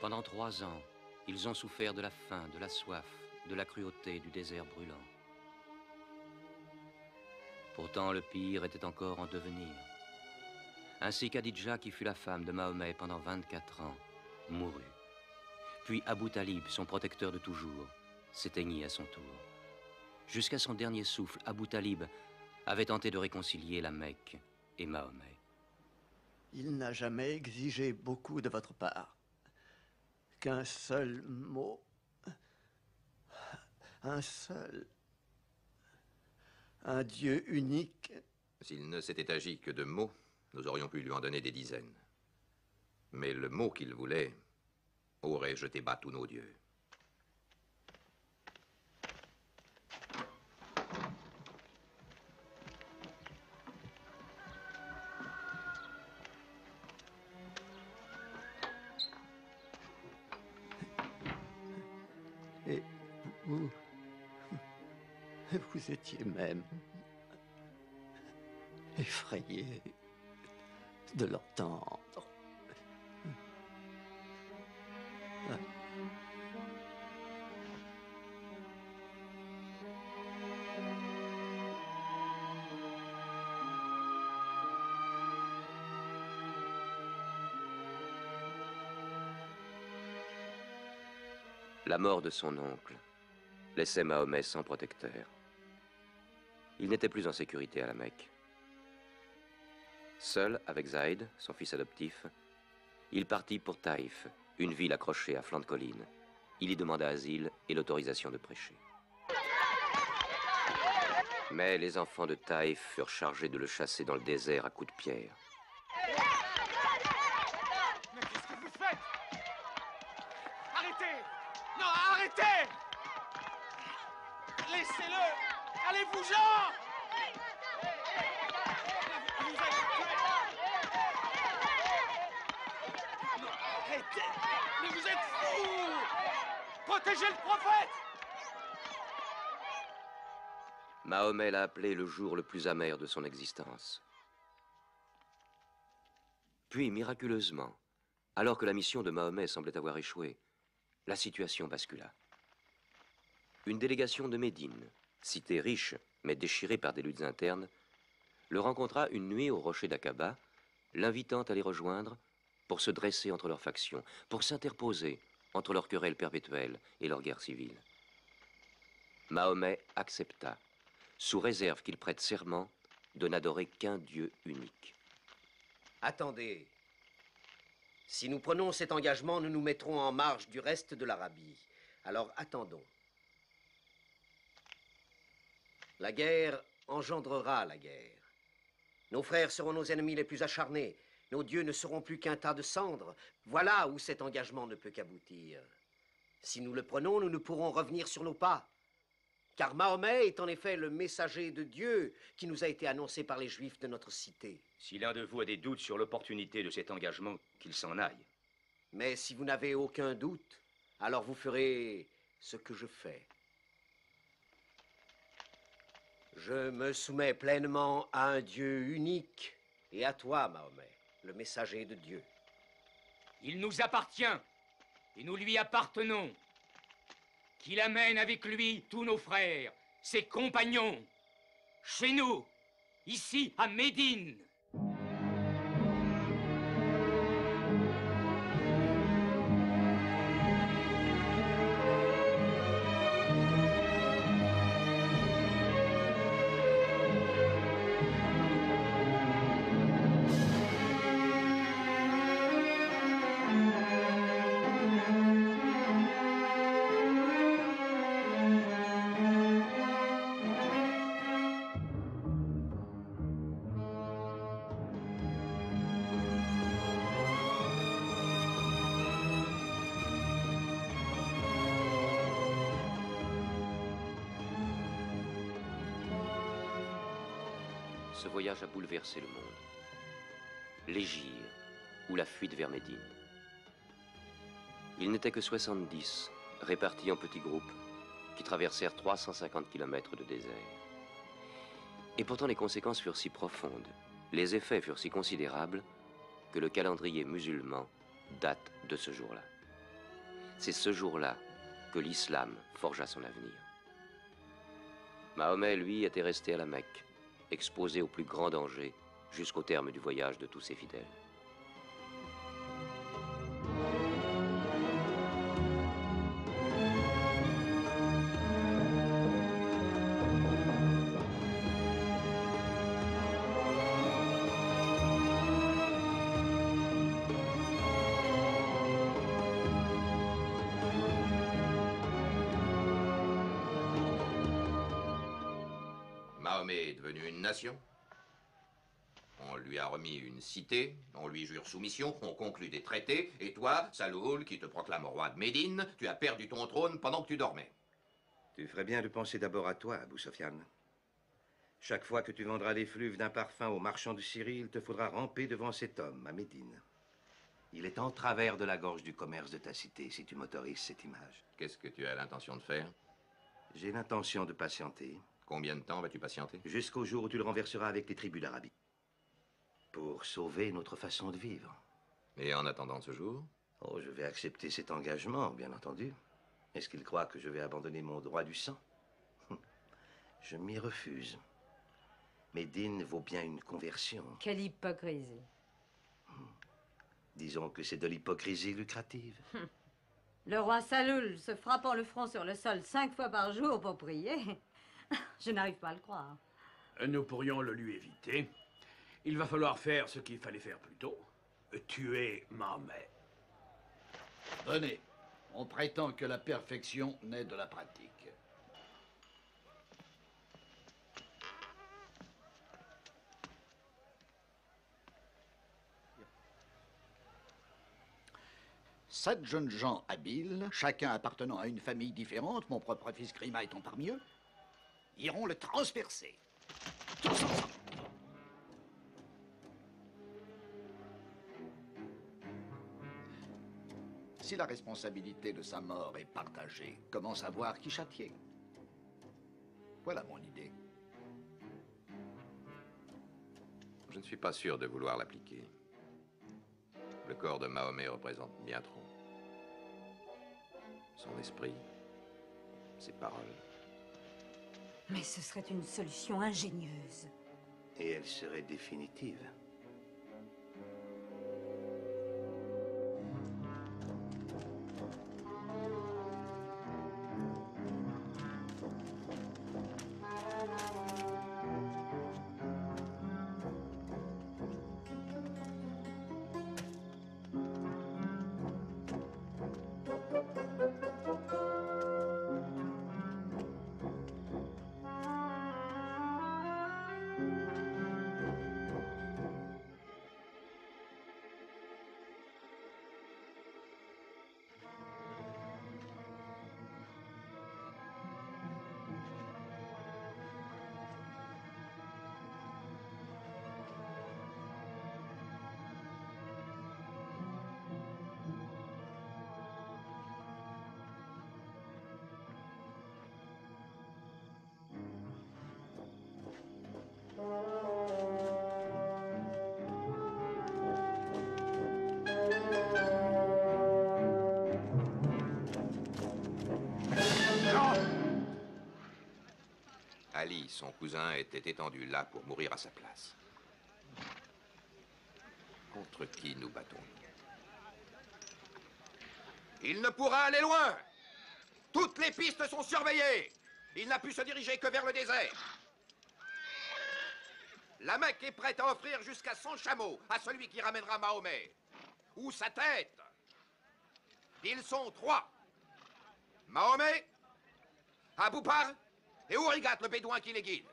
Pendant trois ans, ils ont souffert de la faim, de la soif, de la cruauté du désert brûlant. Pourtant, le pire était encore en devenir. Ainsi Khadija, qui fut la femme de Mahomet pendant 24 ans, mourut. Puis Abu Talib, son protecteur de toujours, s'éteignit à son tour. Jusqu'à son dernier souffle, Abu Talib avait tenté de réconcilier la Mecque et Mahomet. Il n'a jamais exigé beaucoup de votre part. Qu'un seul mot. Un seul. Un Dieu unique. S'il ne s'était agi que de mots, nous aurions pu lui en donner des dizaines. Mais le mot qu'il voulait aurait jeté bas tous nos dieux. Effrayé de l'entendre. La mort de son oncle laissait Mahomet sans protecteur. Il n'était plus en sécurité à la Mecque. Seul, avec Zaïd, son fils adoptif, il partit pour Taïf, une ville accrochée à flanc de colline. Il y demanda asile et l'autorisation de prêcher. Mais les enfants de Taïf furent chargés de le chasser dans le désert à coups de pierre. Le jour le plus amer de son existence. Puis, miraculeusement, alors que la mission de Mahomet semblait avoir échoué, la situation bascula. Une délégation de Médine, cité riche mais déchirée par des luttes internes, le rencontra une nuit au rocher d'Aqaba, l'invitant à les rejoindre pour se dresser entre leurs factions, pour s'interposer entre leurs querelles perpétuelles et leur guerre civile. Mahomet accepta, sous réserve qu'il prête serment de n'adorer qu'un Dieu unique. Attendez. Si nous prenons cet engagement, nous nous mettrons en marge du reste de l'Arabie. Alors attendons. La guerre engendrera la guerre. Nos frères seront nos ennemis les plus acharnés. Nos dieux ne seront plus qu'un tas de cendres. Voilà où cet engagement ne peut qu'aboutir. Si nous le prenons, nous ne pourrons revenir sur nos pas. Car Mahomet est en effet le messager de Dieu qui nous a été annoncé par les Juifs de notre cité. Si l'un de vous a des doutes sur l'opportunité de cet engagement, qu'il s'en aille. Mais si vous n'avez aucun doute, alors vous ferez ce que je fais. Je me soumets pleinement à un Dieu unique et à toi, Mahomet, le messager de Dieu. Il nous appartient et nous lui appartenons. Qu'il amène avec lui tous nos frères, ses compagnons, chez nous, ici à Médine. A bouleversé le monde. L'Égir ou la fuite vers Médine. Ils n'étaient que 70, répartis en petits groupes, qui traversèrent 350 kilomètres de désert. Et pourtant les conséquences furent si profondes, les effets furent si considérables, que le calendrier musulman date de ce jour-là. C'est ce jour-là que l'islam forgea son avenir. Mahomet, lui, était resté à la Mecque, exposé au plus grand danger jusqu'au terme du voyage de tous ses fidèles. Devenu une nation. On lui a remis une cité, on lui jure soumission, on conclut des traités, et toi, Saloul, qui te proclame roi de Médine, tu as perdu ton trône pendant que tu dormais. Tu ferais bien de penser d'abord à toi, Abou Sofiane. Chaque fois que tu vendras l'effluve d'un parfum au marchand de Syrie, il te faudra ramper devant cet homme, à Médine. Il est en travers de la gorge du commerce de ta cité, si tu m'autorises cette image. Qu'est-ce que tu as l'intention de faire? J'ai l'intention de patienter. Combien de temps vas-tu patienter? Jusqu'au jour où tu le renverseras avec les tribus d'Arabie. Pour sauver notre façon de vivre. Et en attendant ce jour? Oh, je vais accepter cet engagement, bien entendu. Est-ce qu'il croit que je vais abandonner mon droit du sang? Je m'y refuse. Médine vaut bien une conversion. Quelle hypocrisie. Disons que c'est de l'hypocrisie lucrative. Le roi Saloul se frappant le front sur le sol cinq fois par jour pour prier. Je n'arrive pas à le croire. Nous pourrions le lui éviter. Il va falloir faire ce qu'il fallait faire plus tôt. Tuer Mahomet. Venez, on prétend que la perfection naît de la pratique. Sept jeunes gens habiles, chacun appartenant à une famille différente, mon propre fils Grima étant parmi eux, iront le transpercer. Si la responsabilité de sa mort est partagée, comment savoir qui châtier? Voilà mon idée. Je ne suis pas sûr de vouloir l'appliquer. Le corps de Mahomet représente bien trop. Son esprit, ses paroles. Mais ce serait une solution ingénieuse. Et elle serait définitive. Cousin, était étendu là pour mourir à sa place. Contre qui nous battons Il ne pourra aller loin Toutes les pistes sont surveillées Il n'a pu se diriger que vers le désert. La Mecque est prête à offrir jusqu'à 100 chameaux à celui qui ramènera Mahomet. Ou sa tête? Ils sont trois. Mahomet, Abou Par et Ourigat, le bédouin qui les guide.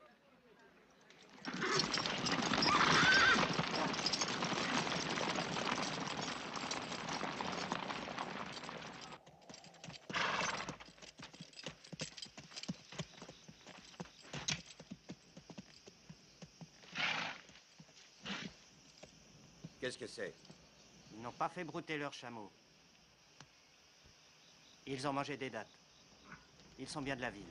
Qu'est-ce que c'est? Ils n'ont pas fait brouter leurs chameaux. Ils ont mangé des dattes. Ils sont bien de la ville.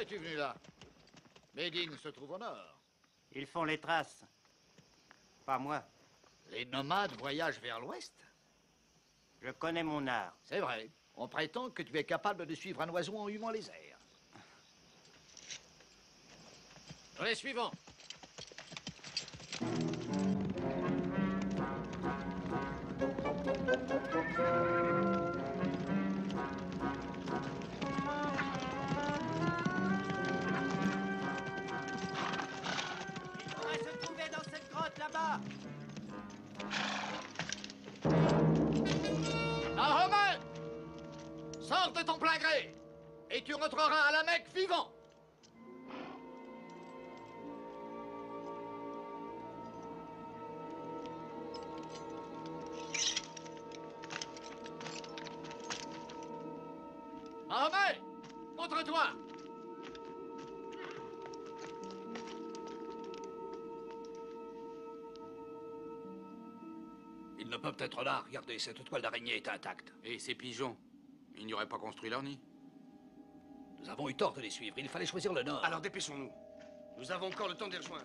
Pourquoi es-tu venu là? Médine se trouve au nord. Ils font les traces. pas moi. Les nomades voyagent vers l'ouest Je connais mon art. C'est vrai. On prétend que tu es capable de suivre un oiseau en humant les airs. Les suivants. Et tu rentreras à la Mecque vivant. Mahomet Montre-toi Ils ne peuvent être là. Regardez, cette toile d'araignée est intacte. Et ces pigeons? Ils n'y auraient pas construit leur nid Nous avons eu tort de les suivre. Il fallait choisir le nord. Alors dépêchons-nous. Nous avons encore le temps de les rejoindre.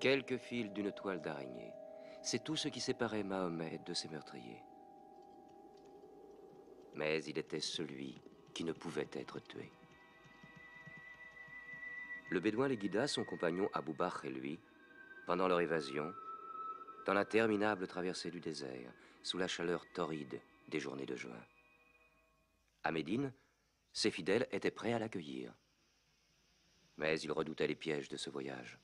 Quelques fils d'une toile d'araignée. C'est tout ce qui séparait Mahomet de ses meurtriers. Mais il était celui qui ne pouvait être tué. Le bédouin les guida, son compagnon Abou Bakr et lui, pendant leur évasion, dans l'interminable traversée du désert, sous la chaleur torride des journées de juin. À Médine, ses fidèles étaient prêts à l'accueillir. Mais ils redoutaient les pièges de ce voyage.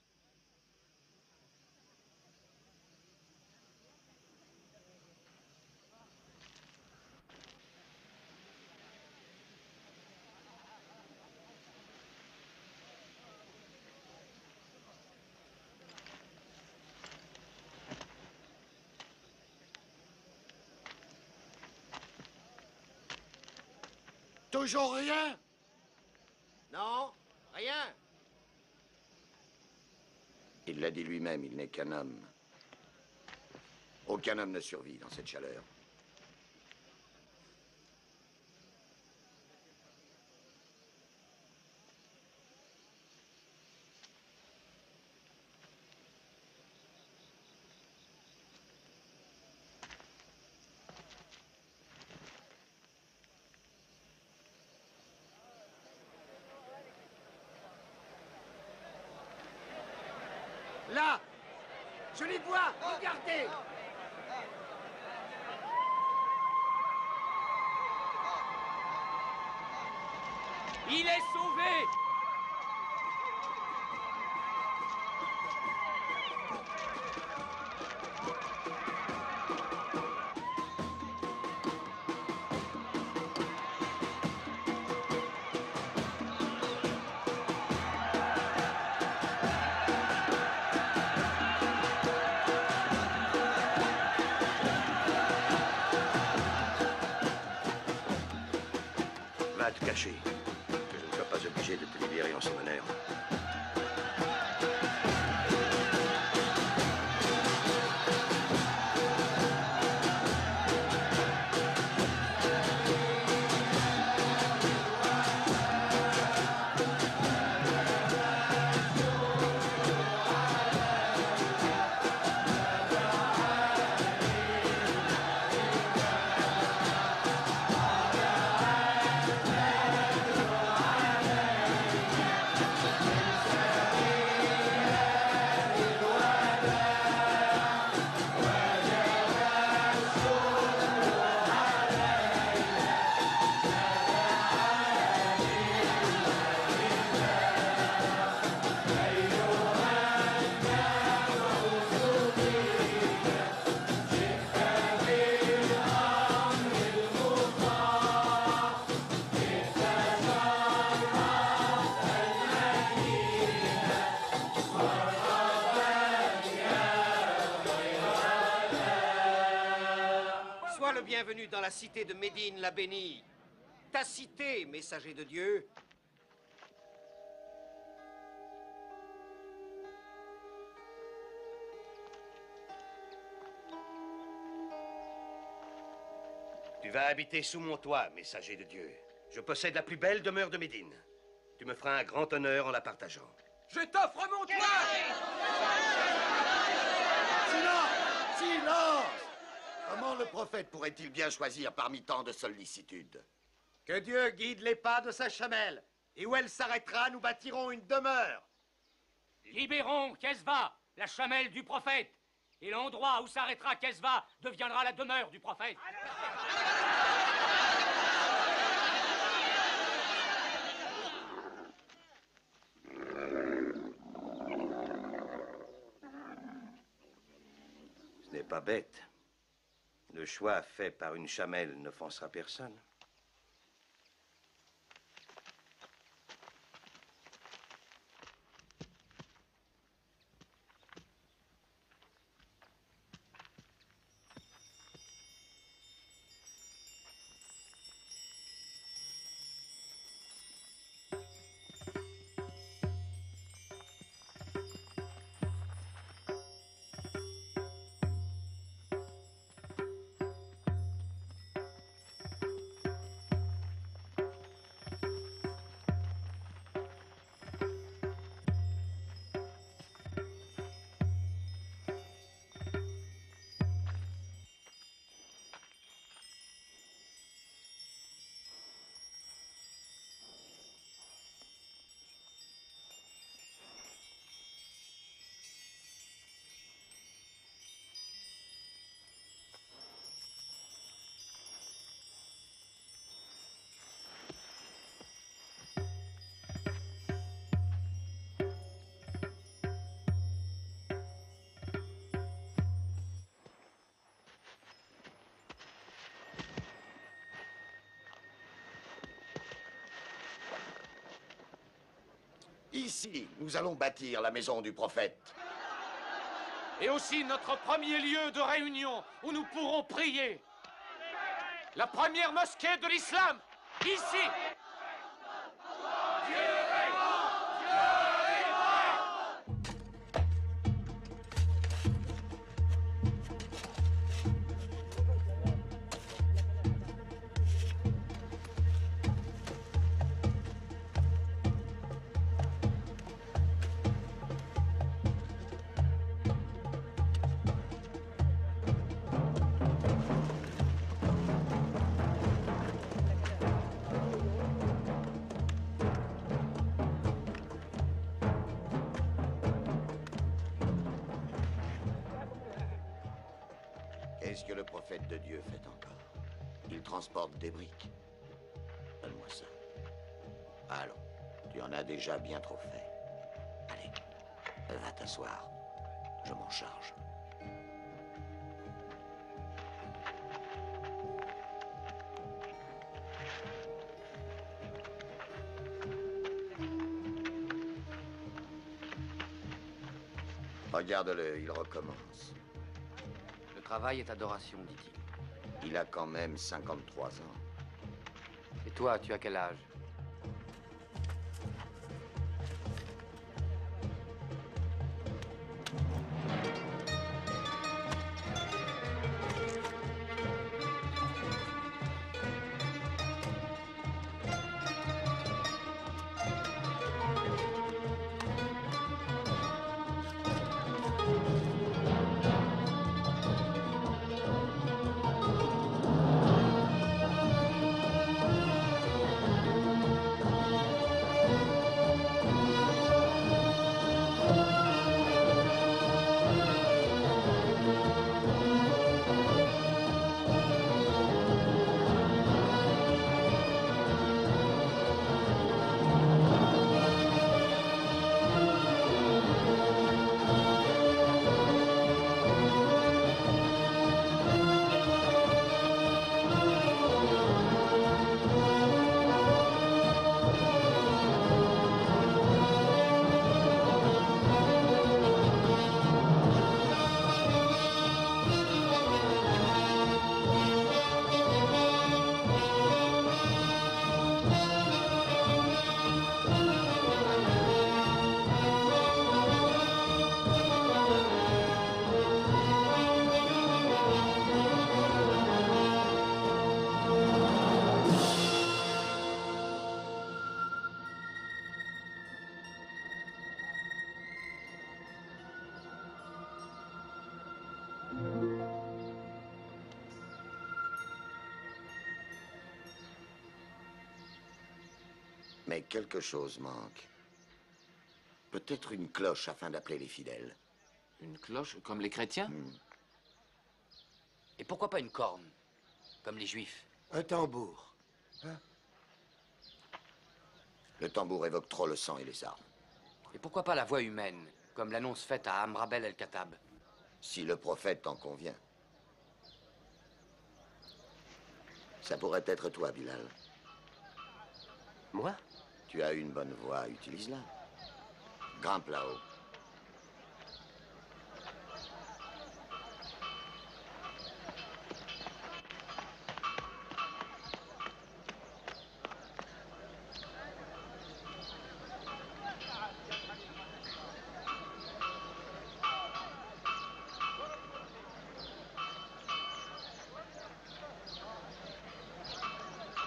Toujours rien Non, rien. Il l'a dit lui-même, il n'est qu'un homme. Aucun homme ne survit dans cette chaleur. Va dans la cité de Médine la bénie. Ta cité, messager de Dieu, Tu vas habiter sous mon toit, messager de Dieu. Je possède la plus belle demeure de Médine. Tu me feras un grand honneur en la partageant. Je t'offre mon toit Silence Silence Comment le prophète pourrait-il bien choisir parmi tant de sollicitudes Que Dieu guide les pas de sa chamelle. Et où elle s'arrêtera, nous bâtirons une demeure. Libérons Kesva, la chamelle du prophète. Et l'endroit où s'arrêtera Kesva deviendra la demeure du prophète. Ce n'est pas bête. Le choix fait par une chamelle n'offensera personne. Ici, nous allons bâtir la maison du prophète. Et aussi notre premier lieu de réunion où nous pourrons prier. La première mosquée de l'islam, ici. Regarde-le, il recommence. Le travail est adoration, dit-il. Il a quand même 53 ans. Et toi, tu as quel âge? Quelque chose manque. Peut-être une cloche afin d'appeler les fidèles. Une cloche, comme les chrétiens Hmm. Et pourquoi pas une corne, comme les juifs Un tambour. Le tambour évoque trop le sang et les armes. Et pourquoi pas la voix humaine, comme l'annonce faite à Amrabel el-Khattab Si le prophète en convient. Ça pourrait être toi, Bilal. Moi? Tu as une bonne voix, utilise-la. Grimpe là-haut.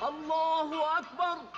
الله أكبر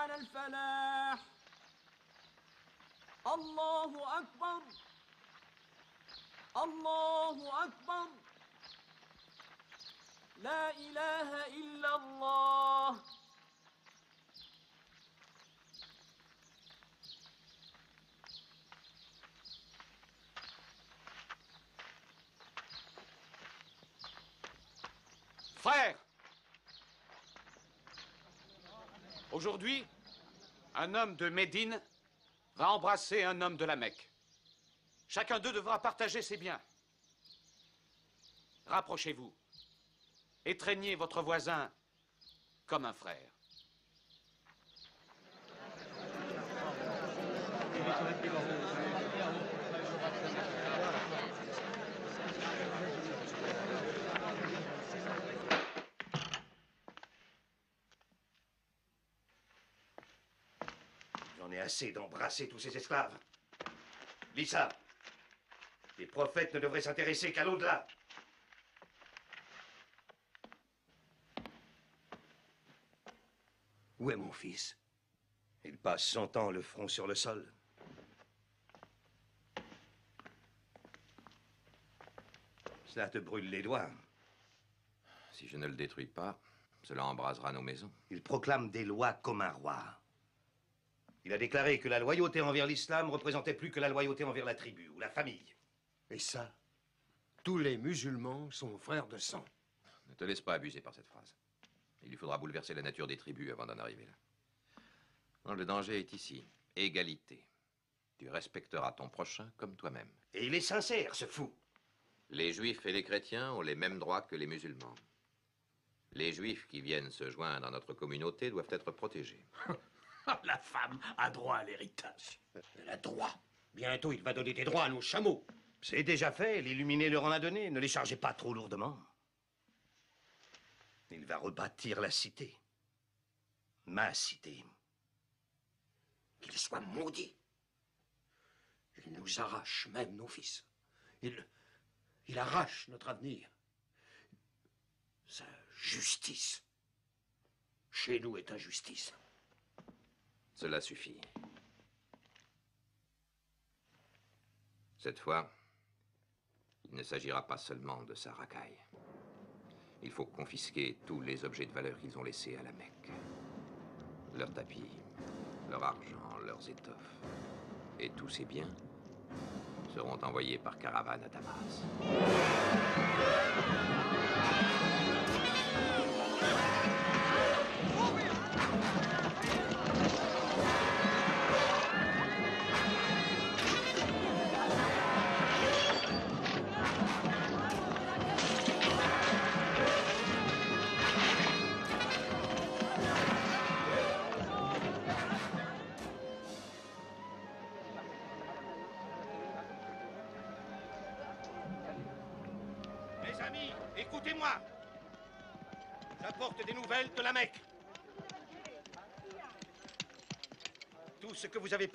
على الفلاح. الله أكبر. الله أكبر. لا إله إلا الله. Frères, aujourd'hui, un homme de Médine va embrasser un homme de la Mecque. Chacun d'eux devra partager ses biens. Rapprochez-vous. Étreignez votre voisin comme un frère. J'en ai assez d'embrasser tous ces esclaves. Lisa, les prophètes ne devraient s'intéresser qu'à l'au-delà. Où est mon fils? Il passe son temps le front sur le sol. Cela te brûle les doigts. Si je ne le détruis pas, cela embrasera nos maisons. Il proclame des lois comme un roi. Il a déclaré que la loyauté envers l'islam représentait plus que la loyauté envers la tribu ou la famille. Et ça, tous les musulmans sont frères de sang. Ne te laisse pas abuser par cette phrase. Il lui faudra bouleverser la nature des tribus avant d'en arriver là. Non, le danger est ici. Égalité. Tu respecteras ton prochain comme toi-même. Et il est sincère, ce fou. Les juifs et les chrétiens ont les mêmes droits que les musulmans. Les juifs qui viennent se joindre à notre communauté doivent être protégés. La femme a droit à l'héritage. Elle a droit. Bientôt, il va donner des droits à nos chameaux. C'est déjà fait, l'illuminé leur en a donné. Ne les chargez pas trop lourdement. Il va rebâtir la cité. Ma cité. Qu'il soit maudit. Il nous arrache même nos fils. Il, il arrache notre avenir. Sa justice. Chez nous est injustice. Cela suffit. Cette fois, il ne s'agira pas seulement de sa racaille. Il faut confisquer tous les objets de valeur qu'ils ont laissés à la Mecque. Leurs tapis, leur argent, leurs étoffes. Et tous ces biens seront envoyés par caravane à Damas.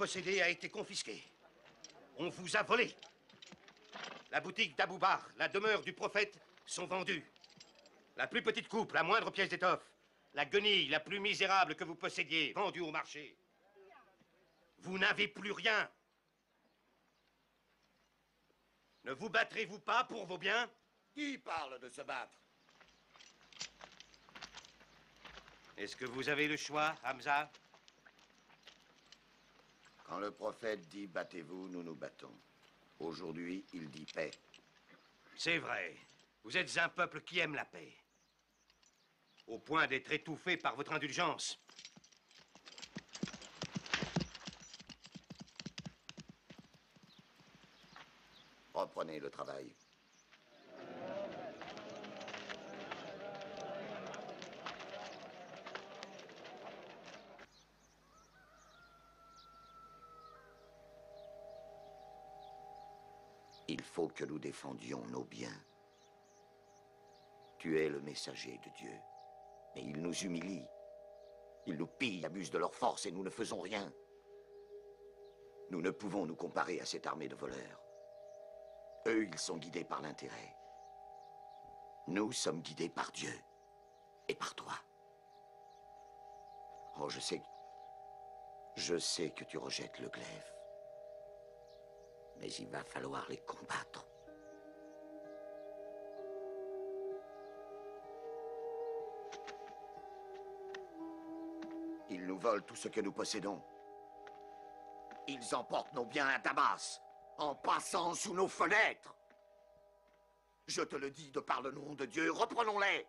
Possédé a été confisqué. On vous a volé. La boutique d'Aboubar, la demeure du prophète sont vendues. La plus petite coupe, la moindre pièce d'étoffe, la guenille la plus misérable que vous possédiez, vendue au marché. Vous n'avez plus rien. Ne vous battrez-vous pas pour vos biens? Qui parle de se battre? Est-ce que vous avez le choix, Hamza? Quand le prophète dit battez-vous, nous nous battons. Aujourd'hui, il dit paix. C'est vrai. Vous êtes un peuple qui aime la paix. Au point d'être étouffé par votre indulgence. Reprenez le travail. Il faut que nous défendions nos biens. Tu es le messager de Dieu, mais ils nous humilient. Ils nous pillent, abusent de leur force et nous ne faisons rien. Nous ne pouvons nous comparer à cette armée de voleurs. Eux, ils sont guidés par l'intérêt. Nous sommes guidés par Dieu et par toi. Oh, je sais. Je sais que tu rejettes le glaive. Mais il va falloir les combattre. Ils nous volent tout ce que nous possédons. Ils emportent nos biens à Damas, en passant sous nos fenêtres. Je te le dis de par le nom de Dieu, reprenons-les.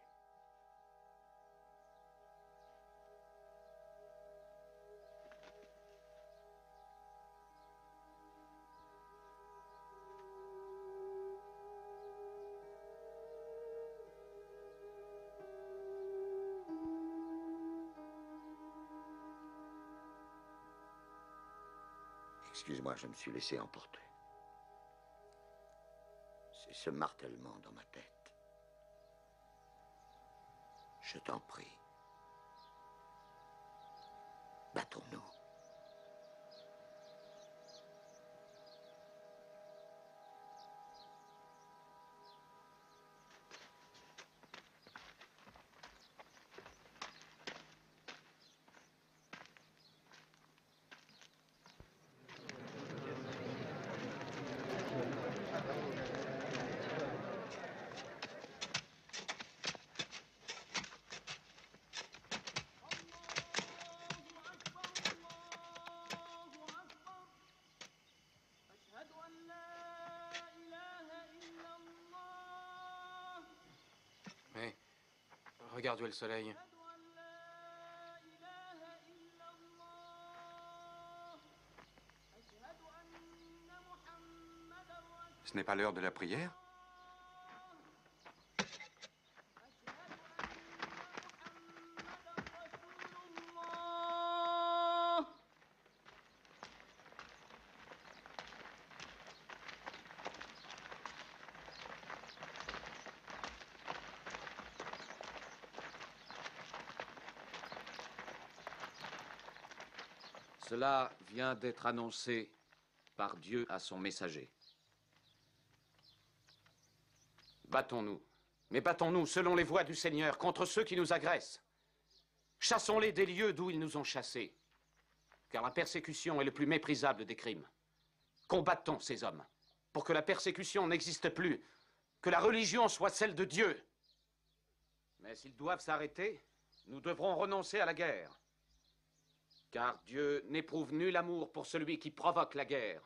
Je me suis laissé emporter. C'est ce martèlement dans ma tête. Je t'en prie. Battons-nous. Mais regarde où est le soleil. Ce n'est pas l'heure de la prière? Cela vient d'être annoncé par Dieu à son messager. Battons-nous, mais battons-nous selon les voies du Seigneur contre ceux qui nous agressent. Chassons-les des lieux d'où ils nous ont chassés, car la persécution est le plus méprisable des crimes. Combattons ces hommes pour que la persécution n'existe plus, que la religion soit celle de Dieu. Mais s'ils doivent s'arrêter, nous devrons renoncer à la guerre. Car Dieu n'éprouve nul amour pour celui qui provoque la guerre.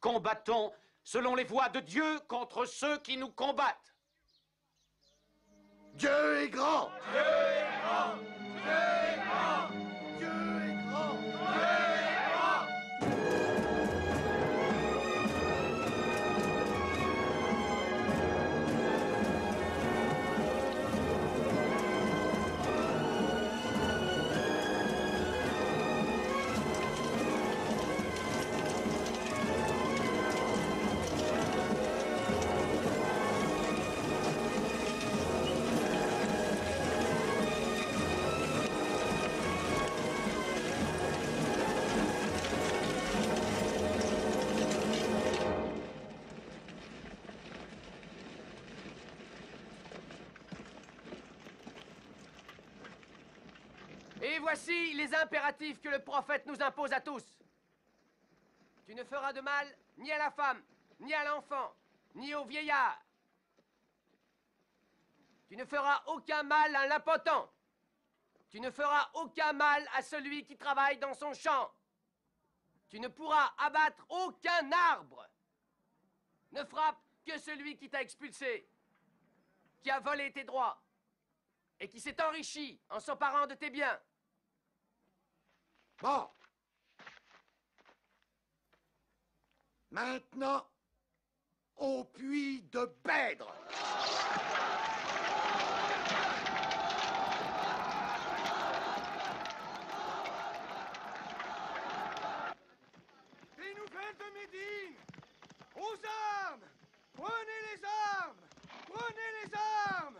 Combattons selon les voies de Dieu contre ceux qui nous combattent. Dieu est grand Dieu est grand Dieu est grand impératifs que le prophète nous impose à tous. Tu ne feras de mal ni à la femme, ni à l'enfant, ni au vieillard. Tu ne feras aucun mal à l'impotent. Tu ne feras aucun mal à celui qui travaille dans son champ. Tu ne pourras abattre aucun arbre. Ne frappe que celui qui t'a expulsé, qui a volé tes droits et qui s'est enrichi en s'emparant de tes biens. Bon. Maintenant, au puits de Bèdre. Des nouvelles de Médine Aux armes Prenez les armes Prenez les armes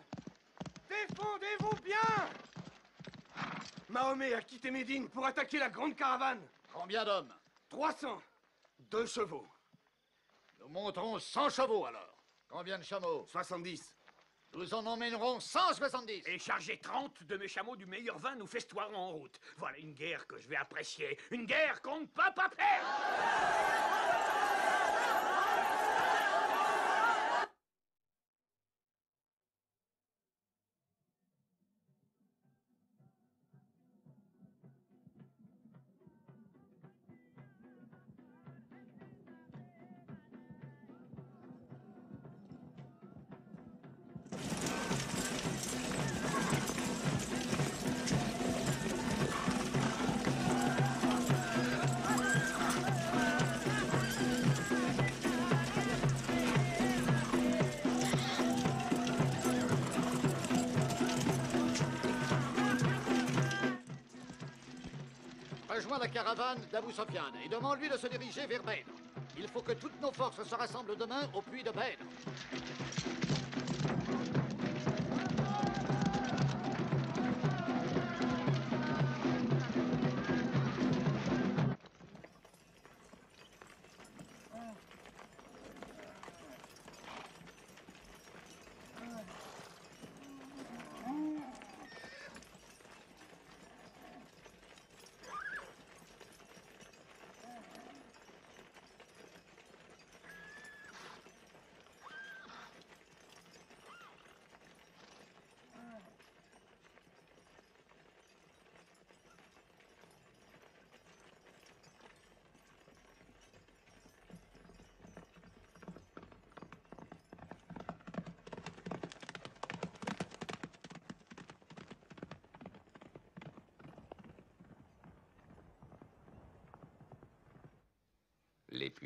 Défendez-vous bien Mahomet a quitté Médine pour attaquer la grande caravane. Combien d'hommes? 300. Deux chevaux. Nous monterons 100 chevaux alors. Combien de chameaux? 70. Nous en emmènerons 170. Et charger 30 de mes chameaux du meilleur vin, nous festoirons en route. Voilà une guerre que je vais apprécier. Une guerre qu'on ne peut pas perdre La caravane d'Abou Sofiane et demande-lui de se diriger vers Bèdre. Il faut que toutes nos forces se rassemblent demain au puits de Bèdre.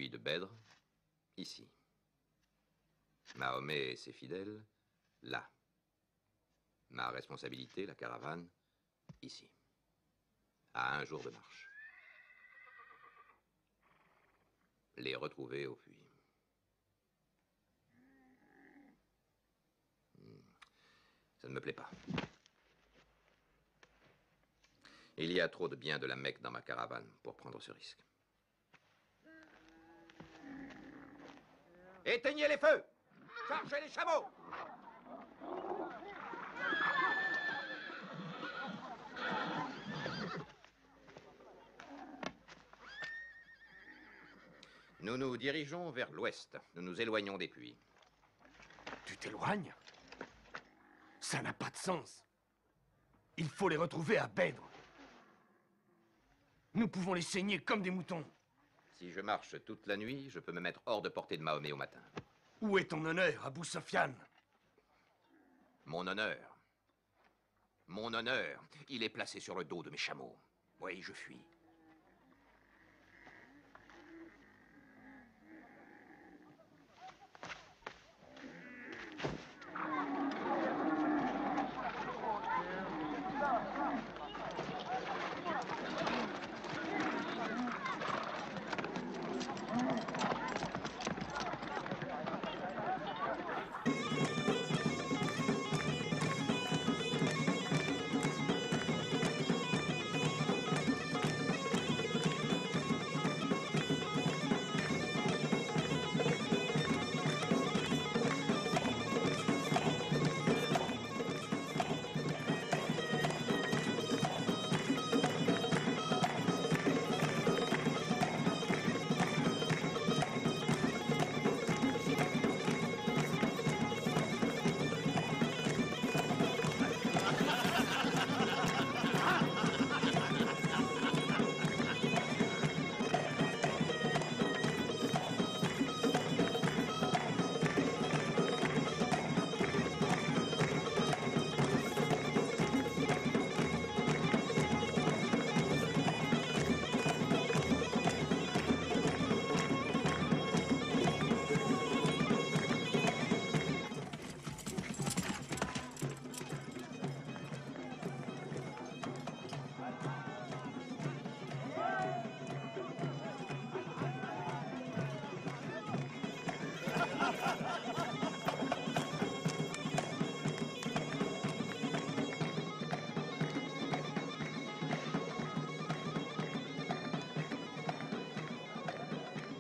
De Bèdre, ici. Mahomet et ses fidèles, là. Ma responsabilité, la caravane, ici. À un jour de marche. Les retrouver au puits. Hmm. Ça ne me plaît pas. Il y a trop de biens de la Mecque dans ma caravane pour prendre ce risque. Éteignez les feux Chargez les chameaux Nous nous dirigeons vers l'ouest. Nous nous éloignons des puits. Tu t'éloignes? Ça n'a pas de sens. Il faut les retrouver à Bèdre. Nous pouvons les saigner comme des moutons. Si je marche toute la nuit, je peux me mettre hors de portée de Mahomet au matin. Où est ton honneur, Abou Sofiane? Mon honneur. Mon honneur. Il est placé sur le dos de mes chameaux. Oui, je fuis.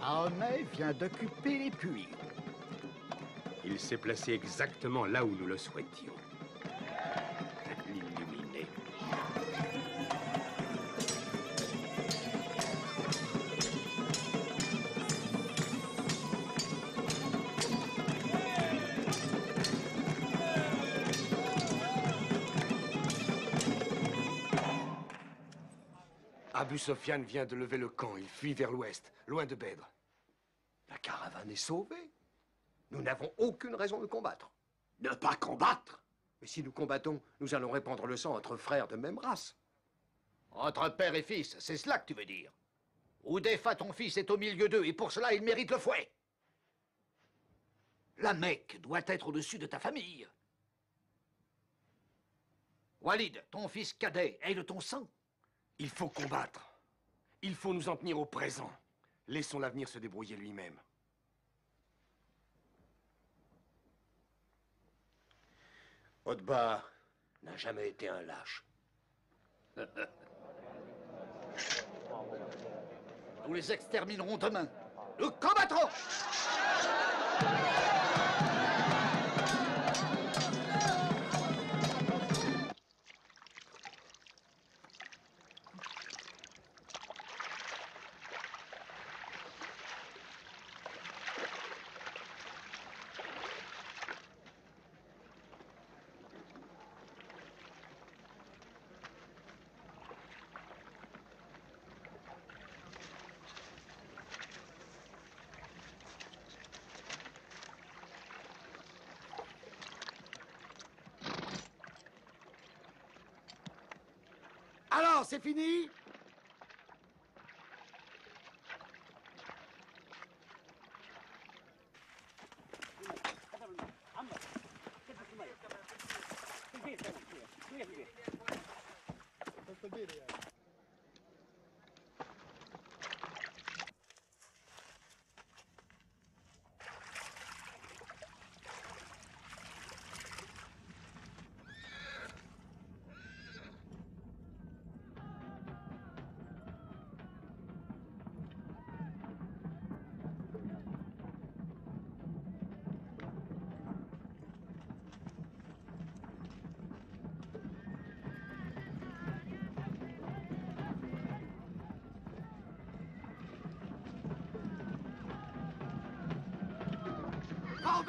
Mahomet vient d'occuper les puits. Il s'est placé exactement là où nous le souhaitions. L'illuminé. Abu Sofiane vient de lever le camp. Il fuit vers l'ouest, loin de Bèdre. Est sauvée. Nous n'avons aucune raison de combattre. Ne pas combattre Mais si nous combattons, nous allons répandre le sang entre frères de même race. Entre père et fils, c'est cela que tu veux dire. Oudéfa, ton fils, est au milieu d'eux, et pour cela, il mérite le fouet. La Mecque doit être au-dessus de ta famille. Walid, ton fils cadet, est de ton sang. Il faut combattre. Il faut nous en tenir au présent. Laissons l'avenir se débrouiller lui-même. Otba n'a jamais été un lâche. Nous les exterminerons demain. Nous combattrons c'est fini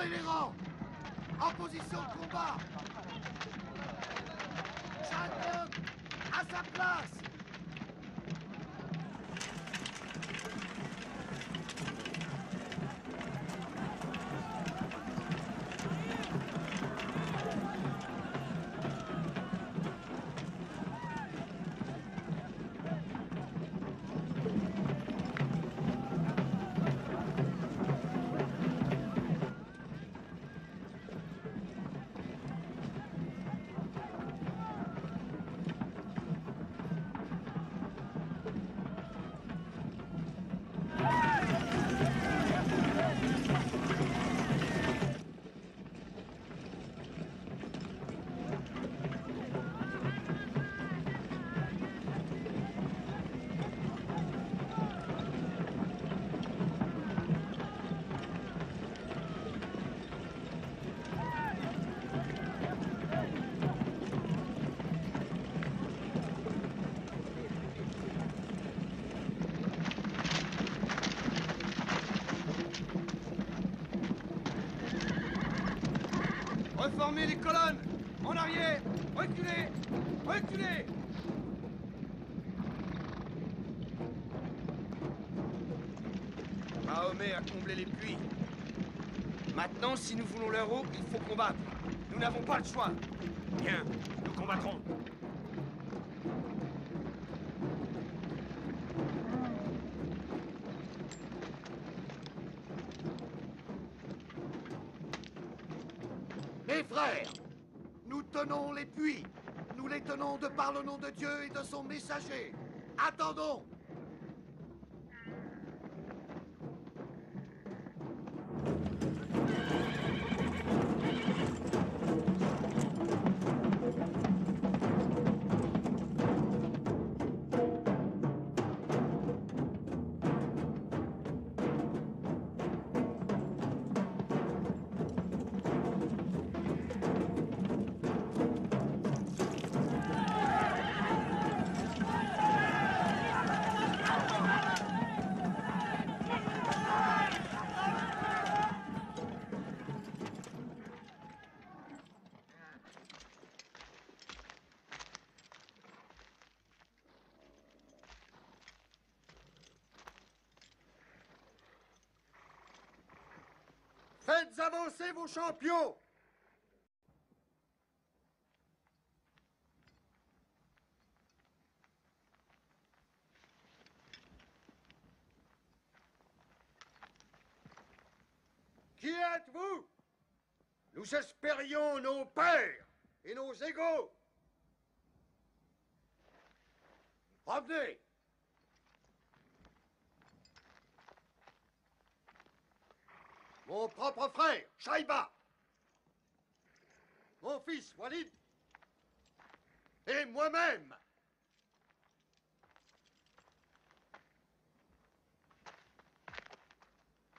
En position de combat. Homme à sa place Reformez les colonnes En arrière Reculez Reculez Mahomet a comblé les puits. Maintenant, si nous voulons leur eau, il faut combattre. Nous n'avons pas le choix. Bien, nous combattrons. Mes frères, nous tenons les puits. Nous les tenons de par le nom de Dieu et de son messager. Attendons. Avancer vos champions Qui êtes-vous Nous espérions nos pères et nos égaux. Revenez Mon propre Mon fils, Walid. Et moi-même.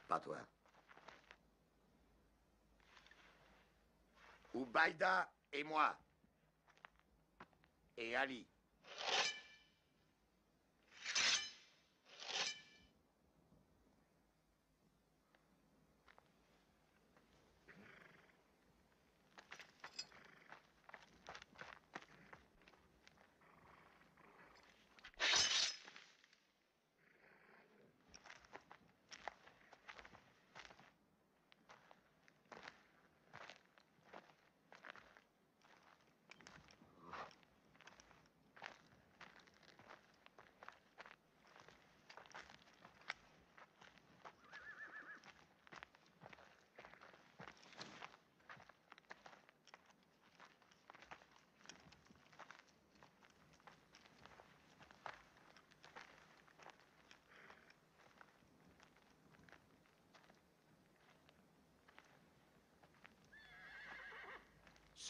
Pas toi. Oubaïda et moi. Et Ali.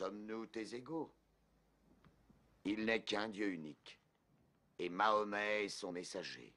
Sommes-nous tes égaux? Il n'est qu'un Dieu unique. Et Mahomet est son messager.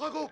Ils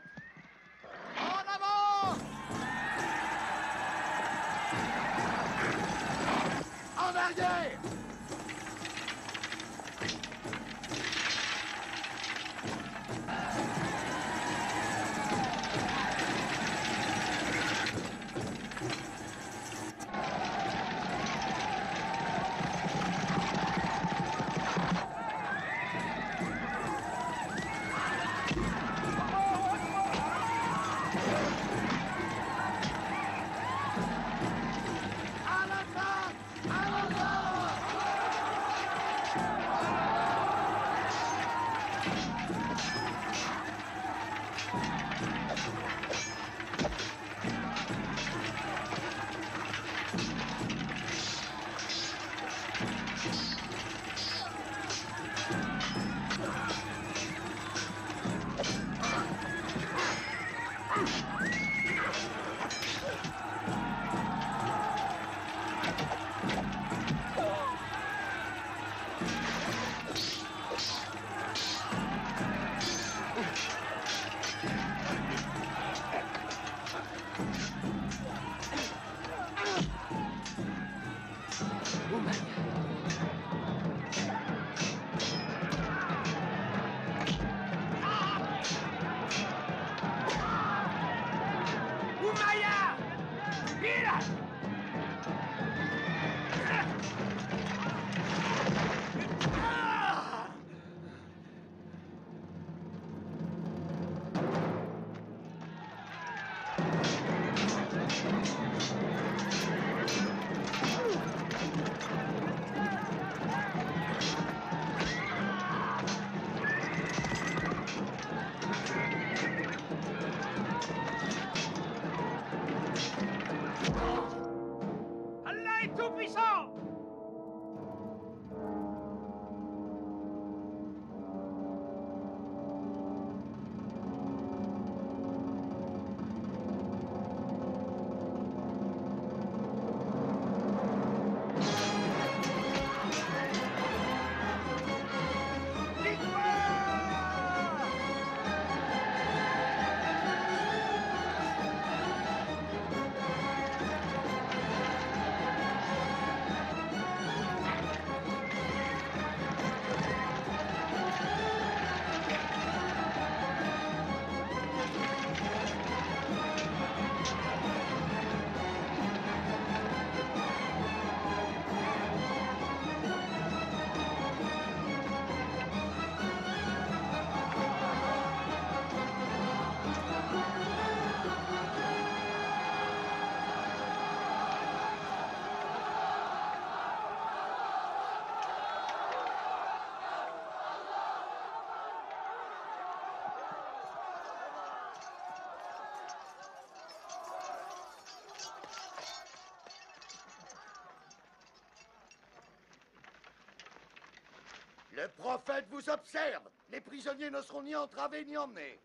Le prophète vous observe. Les prisonniers ne seront ni entravés ni emmenés.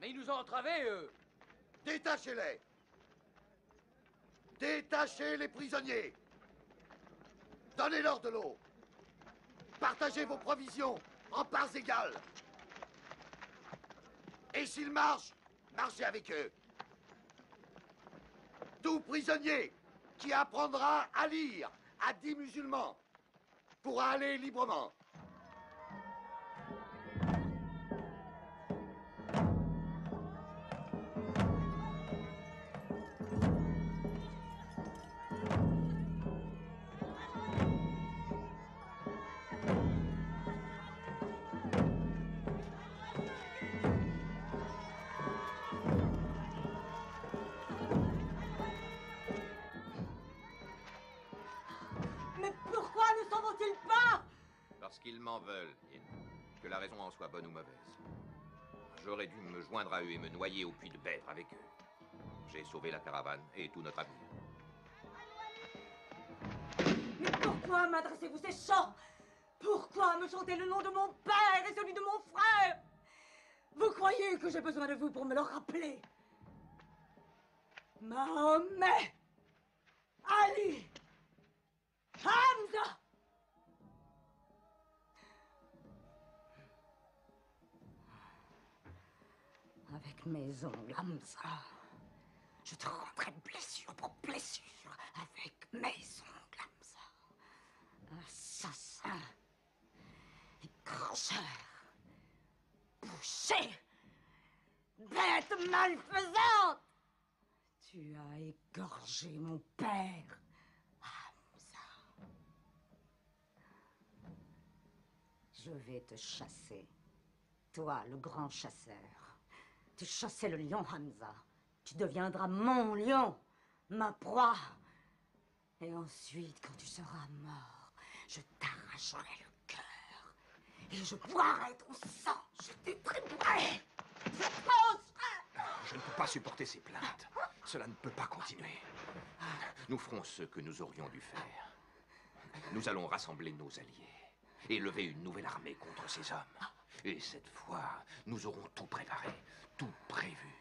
Mais ils nous ont entravés, eux. Détachez-les. Détachez les prisonniers. Donnez-leur de l'eau. Partagez vos provisions en parts égales. Et s'ils marchent, marchez avec eux. Tout prisonnier qui apprendra à lire à dix musulmans pourra aller librement. J'aurais dû me joindre à eux et me noyer au puits de Bèdre avec eux. J'ai sauvé la caravane et tout notre avenir. Mais pourquoi m'adressez-vous ces chants? Pourquoi me chantez le nom de mon père et celui de mon frère? Vous croyez que j'ai besoin de vous pour me le rappeler? Mahomet Ali Hamza Mes ongles, Hamza. Je te rendrai blessure pour blessure avec mes ongles, Hamza. Assassin. Égorgeur. Boucher. Bête malfaisante. Tu as égorgé mon père, Hamza. Je vais te chasser. Toi, le grand chasseur. Tu chassais le lion, Hamza. Tu deviendras mon lion, ma proie. Et ensuite, quand tu seras mort, je t'arracherai le cœur. Et je boirai ton sang. Je t'étriperai. Je ne peux pas supporter ces plaintes. Cela ne peut pas continuer. Nous ferons ce que nous aurions dû faire. Nous allons rassembler nos alliés et lever une nouvelle armée contre ces hommes. Et cette fois, nous aurons tout préparé, tout prévu.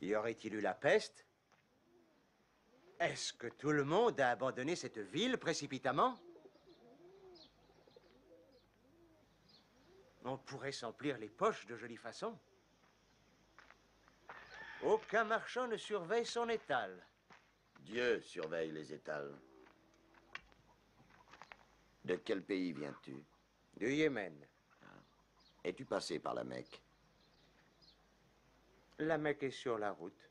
Y aurait-il eu la peste? Est-ce que tout le monde a abandonné cette ville précipitamment? On pourrait s'emplir les poches de jolie façon. Aucun marchand ne surveille son étal. Dieu surveille les étals. De quel pays viens-tu? Du Yémen. Es-tu passé par la Mecque? La Mecque est sur la route.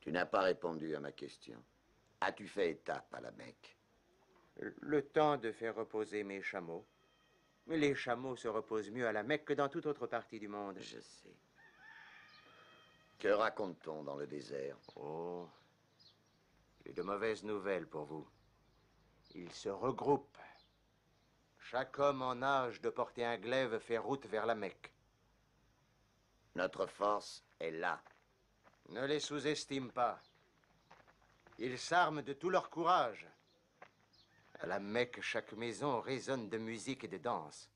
Tu n'as pas répondu à ma question. As-tu fait étape à la Mecque? Le temps de faire reposer mes chameaux. Mais les chameaux se reposent mieux à la Mecque que dans toute autre partie du monde. Je sais. Que raconte-t-on dans le désert? Oh, j'ai de mauvaises nouvelles pour vous. Ils se regroupent Chaque homme en âge de porter un glaive fait route vers la Mecque. Notre force est là. Ne les sous-estime pas. Ils s'arment de tout leur courage. À la Mecque, chaque maison résonne de musique et de danse.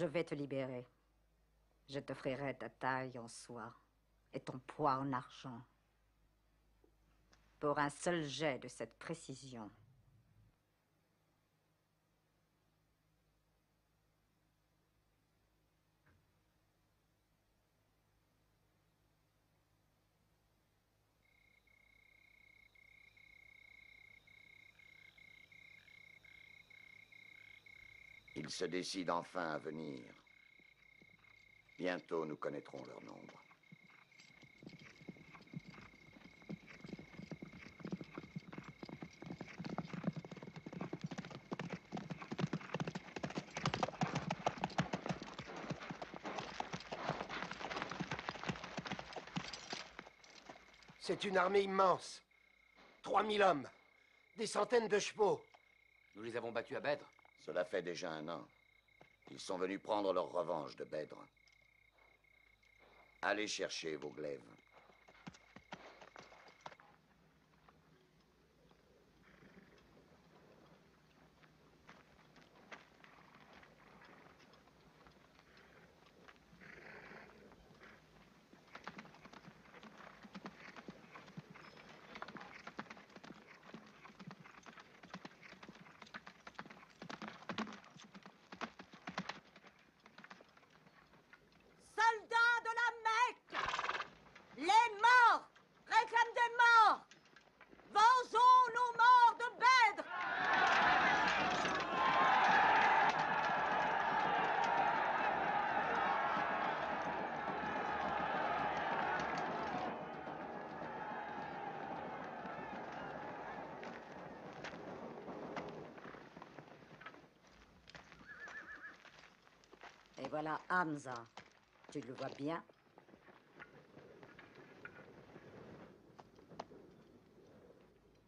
Je vais te libérer. Je t'offrirai ta taille en soie et ton poids en argent. Pour un seul jet de cette précision. Ils se décident enfin à venir. Bientôt, nous connaîtrons leur nombre. C'est une armée immense. 3000 hommes. Des centaines de chevaux. Nous les avons battus à Bèdre. Cela fait déjà un an. Ils sont venus prendre leur revanche de Bèdre. Allez chercher vos glaives. Soldats de la Mecque Les morts réclament des morts Vengeons nos morts de Bèdre Et voilà Hamza. Tu le vois bien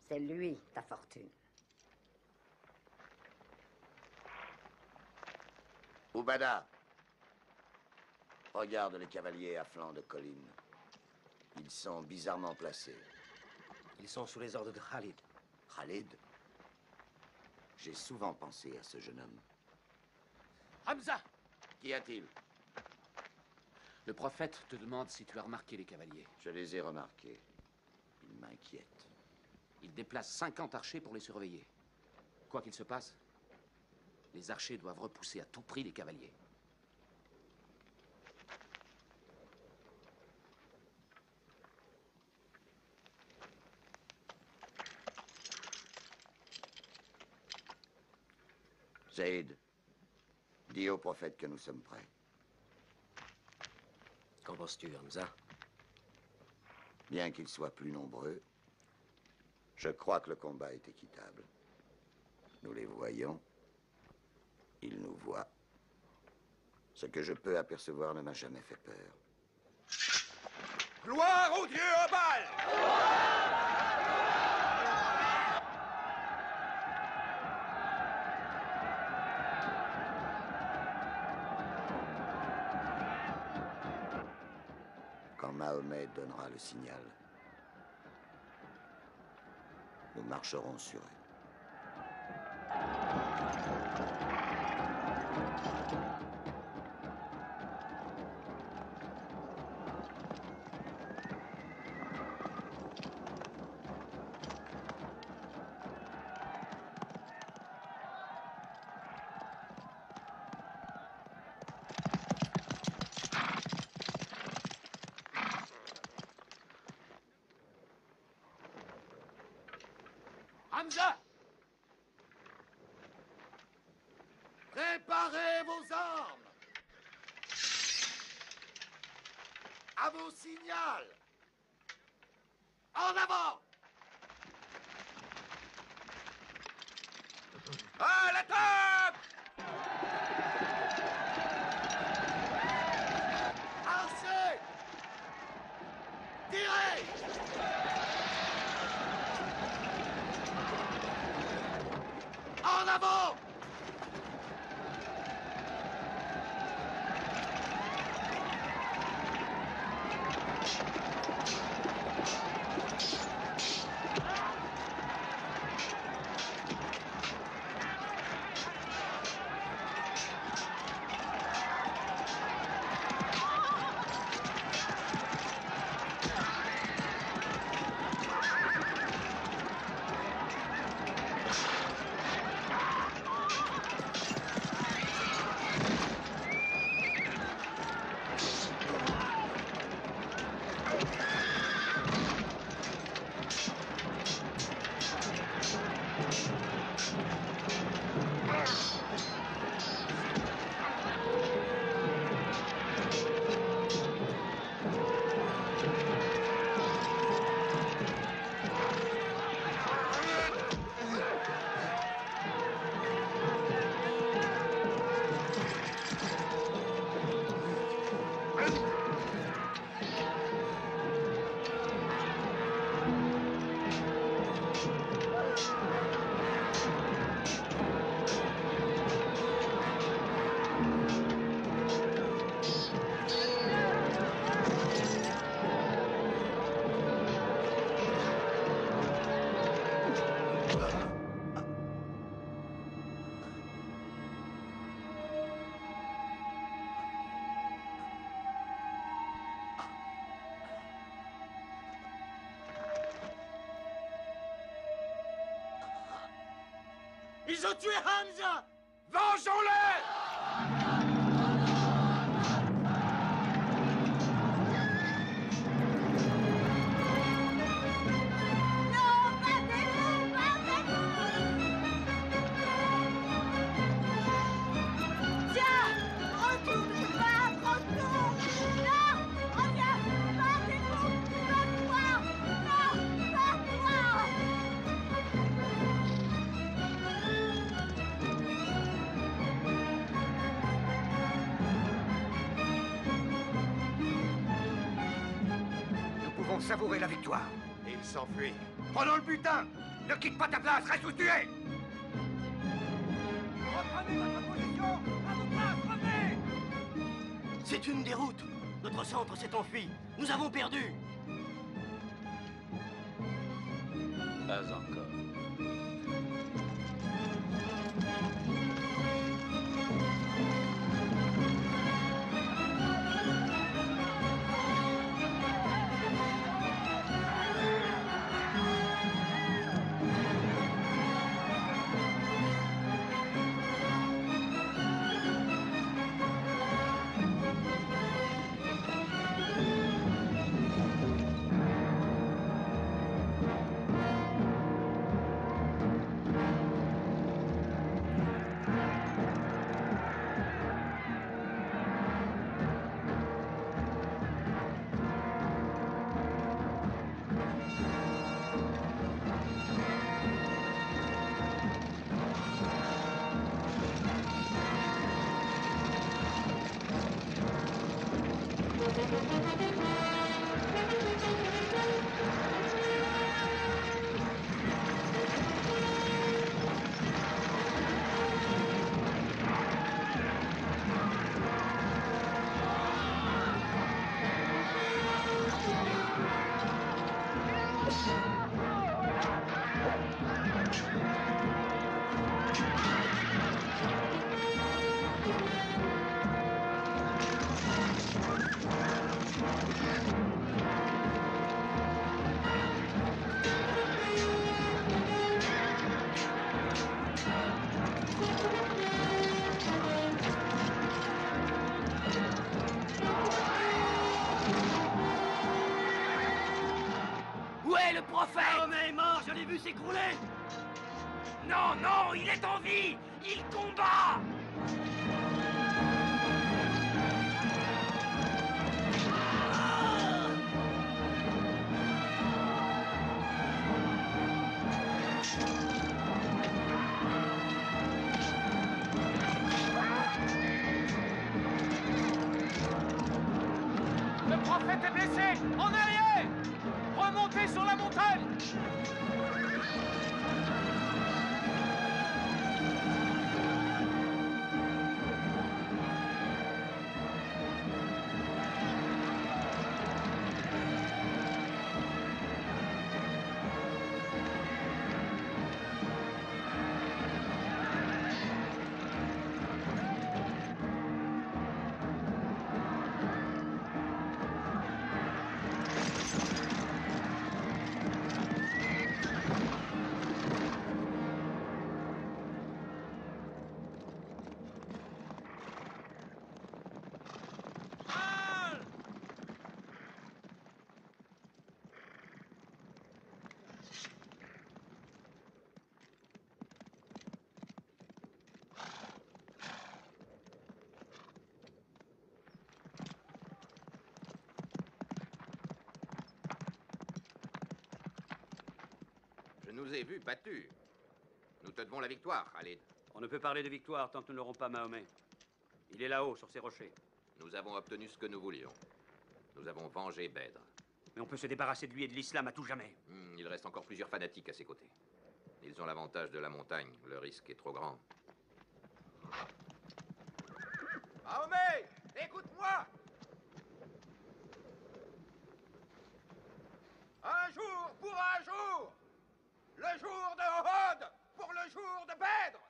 C'est lui, ta fortune. Oubada, Regarde les cavaliers à flanc de colline. Ils sont bizarrement placés. Ils sont sous les ordres de Khalid. Khalid? J'ai souvent pensé à ce jeune homme. Hamza Qu'y a-t-il? Le prophète te demande si tu as remarqué les cavaliers. Je les ai remarqués. Ils m'inquiètent. Il déplace 50 archers pour les surveiller. Quoi qu'il se passe, les archers doivent repousser à tout prix les cavaliers. Zaïd, dis au prophète que nous sommes prêts. Qu'en penses-tu, Hamza? Bien qu'ils soient plus nombreux, je crois que le combat est équitable. Nous les voyons, ils nous voient. Ce que je peux apercevoir ne m'a jamais fait peur. Gloire au dieu Obal Mahomet donnera le signal, nous marcherons sur eux. Hamza Préparez vos armes À Ils ont tué Hamza Vengeons-les quitte pas ta place, reste où tu es votre position À vos C'est une déroute. Notre centre s'est enfui. Nous avons perdu. Non, non, il est en vie. Il combat nous ai vus battus. Nous te devons la victoire, Khalid. On ne peut parler de victoire tant que nous n'aurons pas Mahomet. Il est là-haut, sur ces rochers. Nous avons obtenu ce que nous voulions. Nous avons vengé Bèdre. Mais on peut se débarrasser de lui et de l'islam à tout jamais. Hmm, il reste encore plusieurs fanatiques à ses côtés. Ils ont l'avantage de la montagne. Le risque est trop grand. Mahomet, écoute-moi Un jour pour un jour Le jour de Ohod pour le jour de Bèdre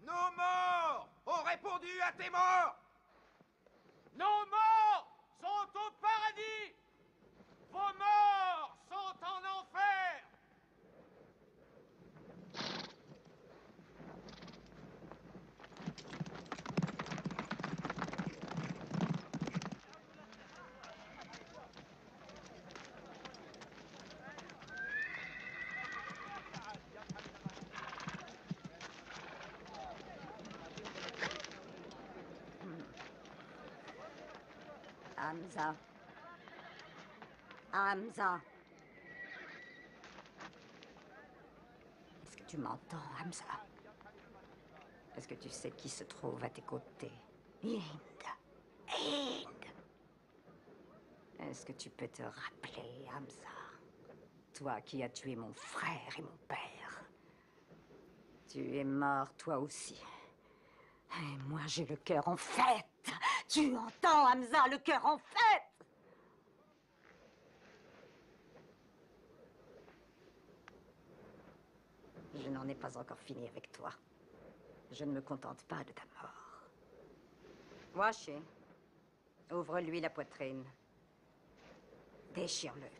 Nos morts ont répondu à tes morts Nos morts sont au paradis Vos morts sont en enfer Hamza. Est-ce que tu m'entends, Hamza? Est-ce que tu sais qui se trouve à tes côtés? Hind. Hind. Est-ce que tu peux te rappeler, Hamza? Toi qui as tué mon frère et mon père. Tu es mort, toi aussi. Et moi, j'ai le cœur en fête. Tu entends, Hamza, le cœur en fête Je n'en ai pas encore fini avec toi. Je ne me contente pas de ta mort. Waché, ouvre-lui la poitrine. Déchire-le.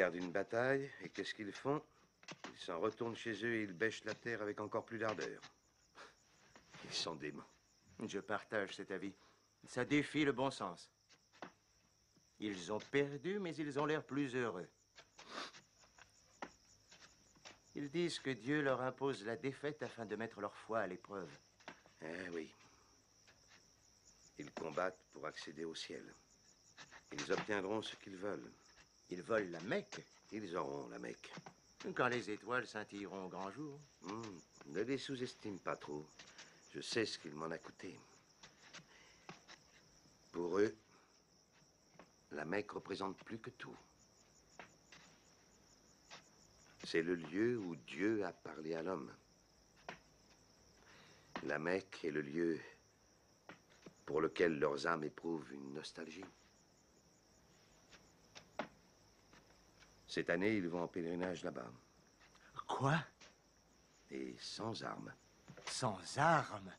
Perdent une bataille, et qu'est-ce qu'ils font? Ils s'en retournent chez eux et ils bêchent la terre avec encore plus d'ardeur. Ils sont démons. Je partage cet avis. Ça défie le bon sens. Ils ont perdu, mais ils ont l'air plus heureux. Ils disent que Dieu leur impose la défaite afin de mettre leur foi à l'épreuve. Eh oui. Ils combattent pour accéder au ciel. Ils obtiendront ce qu'ils veulent. Ils volent la Mecque Ils auront la Mecque. Quand les étoiles scintilleront au grand jour. Hmm, ne les sous-estime pas trop. Je sais ce qu'il m'en a coûté. Pour eux, la Mecque représente plus que tout. C'est le lieu où Dieu a parlé à l'homme. La Mecque est le lieu pour lequel leurs âmes éprouvent une nostalgie. Cette année, ils vont en pèlerinage là-bas. Quoi? Et sans armes. Sans armes?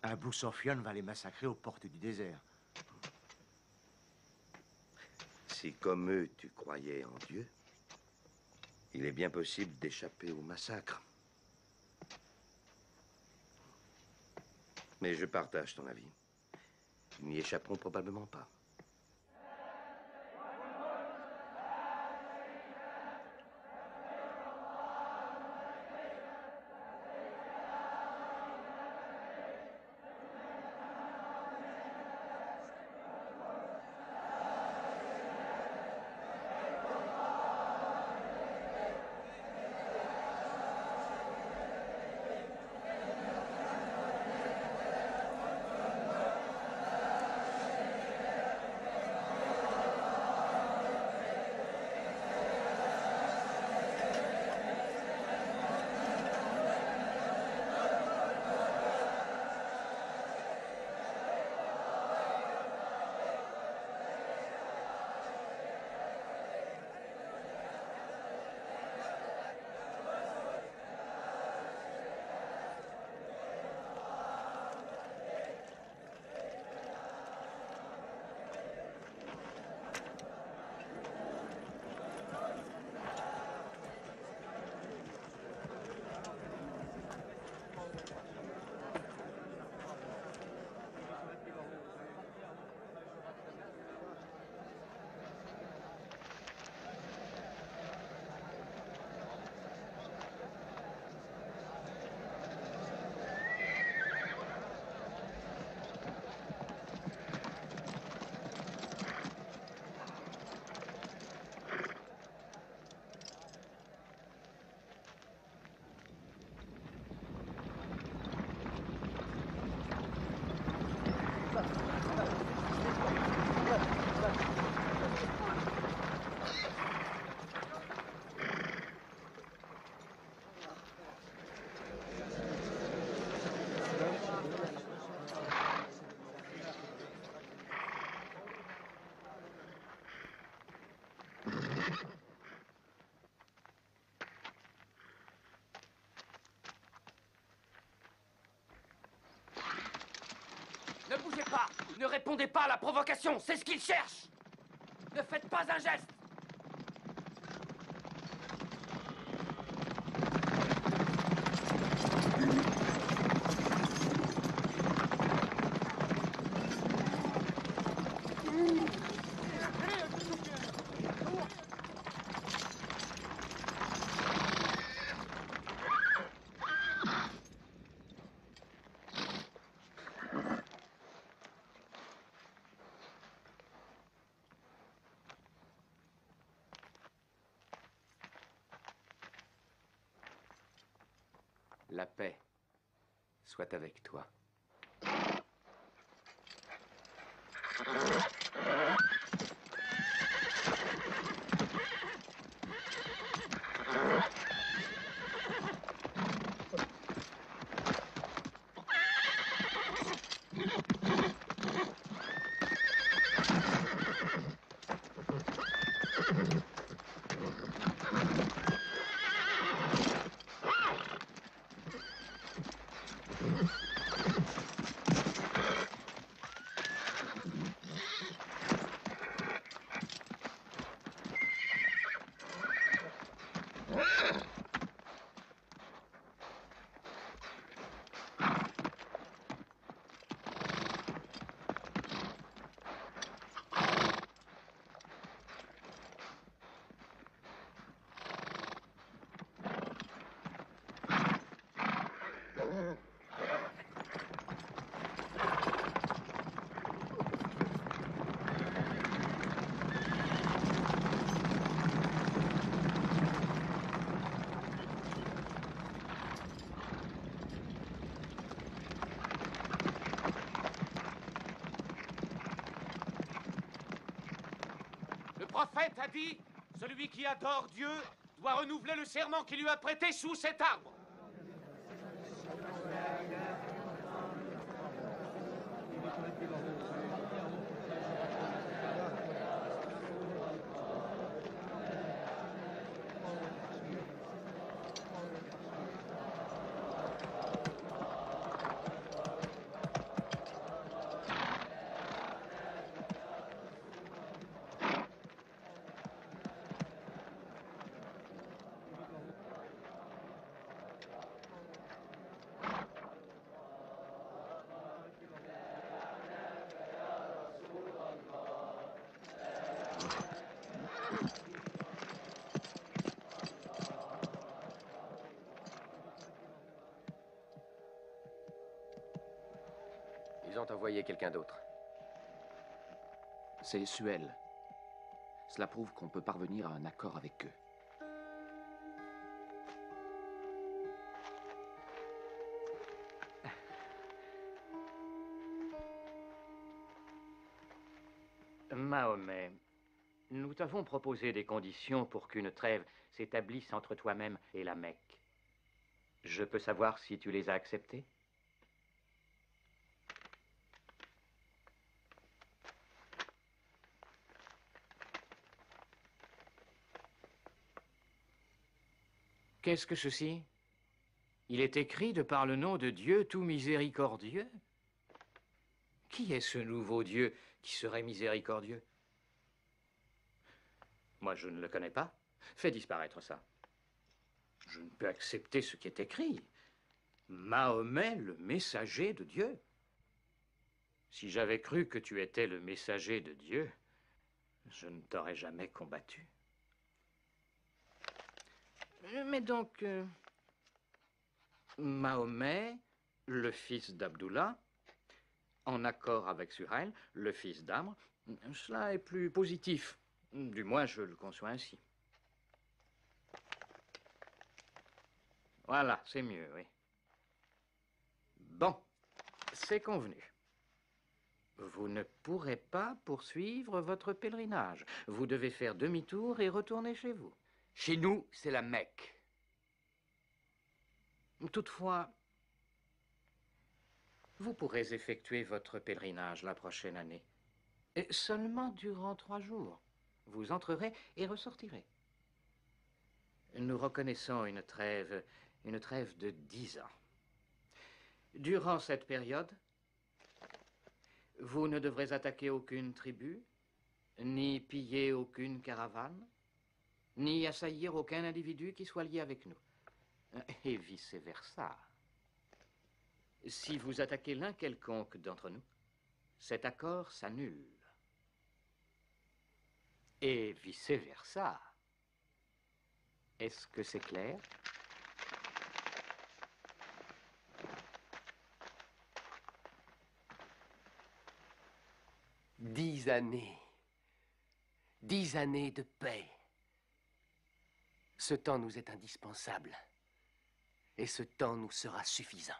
Abou Sofiane va les massacrer aux portes du désert. Si, comme eux, tu croyais en Dieu, il est bien possible d'échapper au massacre. Mais je partage ton avis. Ils n'y échapperont probablement pas. Ne répondez pas à la provocation C'est ce qu'ils cherchent Ne faites pas un geste La paix soit avec toi. Prophète a dit Celui qui adore Dieu doit renouveler le serment qu'il lui a prêté sous cet arbre. Quelqu'un d'autre. C'est Suel. Cela prouve qu'on peut parvenir à un accord avec eux. Mahomet, nous t'avons proposé des conditions pour qu'une trêve s'établisse entre toi-même et la Mecque. Je peux savoir si tu les as acceptées? Qu'est-ce que ceci? Il est écrit de par le nom de Dieu tout miséricordieux? Qui est ce nouveau Dieu qui serait miséricordieux? Moi, je ne le connais pas. Fais disparaître ça. Je ne peux accepter ce qui est écrit. Mahomet, le messager de Dieu. Si j'avais cru que tu étais le messager de Dieu, je ne t'aurais jamais combattu. Mais donc, euh, Mahomet, le fils d'Abdullah, en accord avec Suhail, le fils d'Amr, cela est plus positif. Du moins, je le conçois ainsi. Voilà, c'est mieux, oui. Bon, c'est convenu. Vous ne pourrez pas poursuivre votre pèlerinage. Vous devez faire demi-tour et retourner chez vous. Chez nous, c'est la Mecque. Toutefois, vous pourrez effectuer votre pèlerinage la prochaine année. Et seulement durant trois jours. Vous entrerez et ressortirez. Nous reconnaissons une trêve, une trêve de dix ans. Durant cette période, vous ne devrez attaquer aucune tribu, ni piller aucune caravane, ni assaillir aucun individu qui soit lié avec nous. Et vice-versa. Si vous attaquez l'un quelconque d'entre nous, cet accord s'annule. Et vice-versa. Est-ce que c'est clair? Dix années. Dix années de paix. Ce temps nous est indispensable. Et ce temps nous sera suffisant.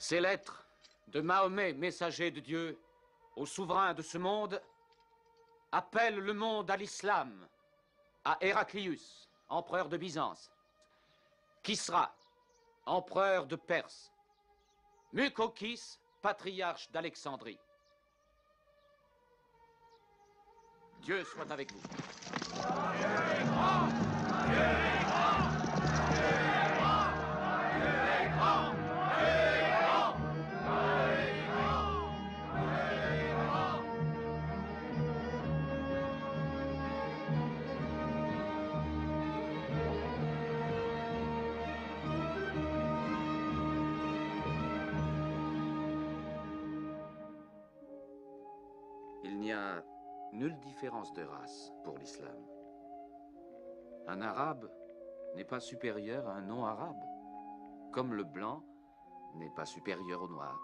Ces lettres de Mahomet, messager de Dieu, au souverain de ce monde, appellent le monde à l'islam, à Héraclius, empereur de Byzance, Kisra, empereur de Perse, Mucokis, patriarche d'Alexandrie. Dieu soit avec vous. De race pour l'islam. Un arabe n'est pas supérieur à un non-arabe, comme le blanc n'est pas supérieur au noir.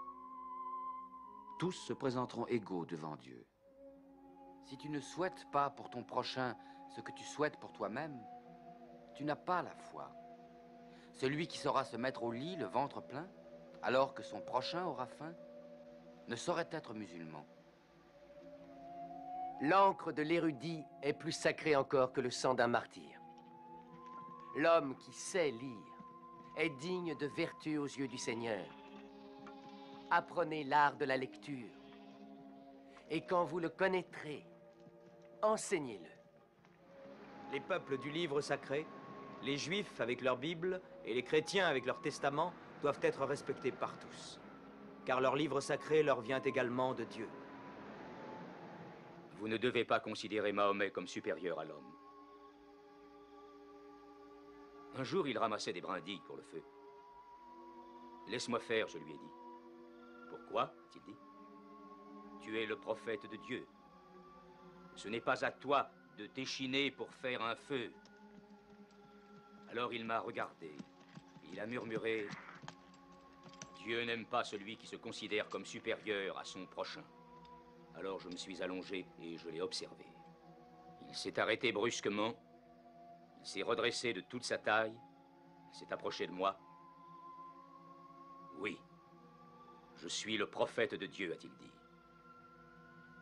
Tous se présenteront égaux devant Dieu. Si tu ne souhaites pas pour ton prochain ce que tu souhaites pour toi-même, tu n'as pas la foi. Celui qui saura se mettre au lit le ventre plein, alors que son prochain aura faim, ne saurait être musulman. L'encre de l'érudit est plus sacrée encore que le sang d'un martyr. L'homme qui sait lire est digne de vertu aux yeux du Seigneur. Apprenez l'art de la lecture. Et quand vous le connaîtrez, enseignez-le. Les peuples du livre sacré, les juifs avec leur Bible et les chrétiens avec leur testament doivent être respectés par tous. Car leur livre sacré leur vient également de Dieu. Vous ne devez pas considérer Mahomet comme supérieur à l'homme. Un jour, il ramassait des brindilles pour le feu. Laisse-moi faire, je lui ai dit. Pourquoi a-t-il dit? Tu es le prophète de Dieu. Ce n'est pas à toi de t'échiner pour faire un feu. Alors il m'a regardé. Il a murmuré Dieu n'aime pas celui qui se considère comme supérieur à son prochain. Alors je me suis allongé et je l'ai observé. Il s'est arrêté brusquement. Il s'est redressé de toute sa taille. Il s'est approché de moi. Oui, je suis le prophète de Dieu, a-t-il dit.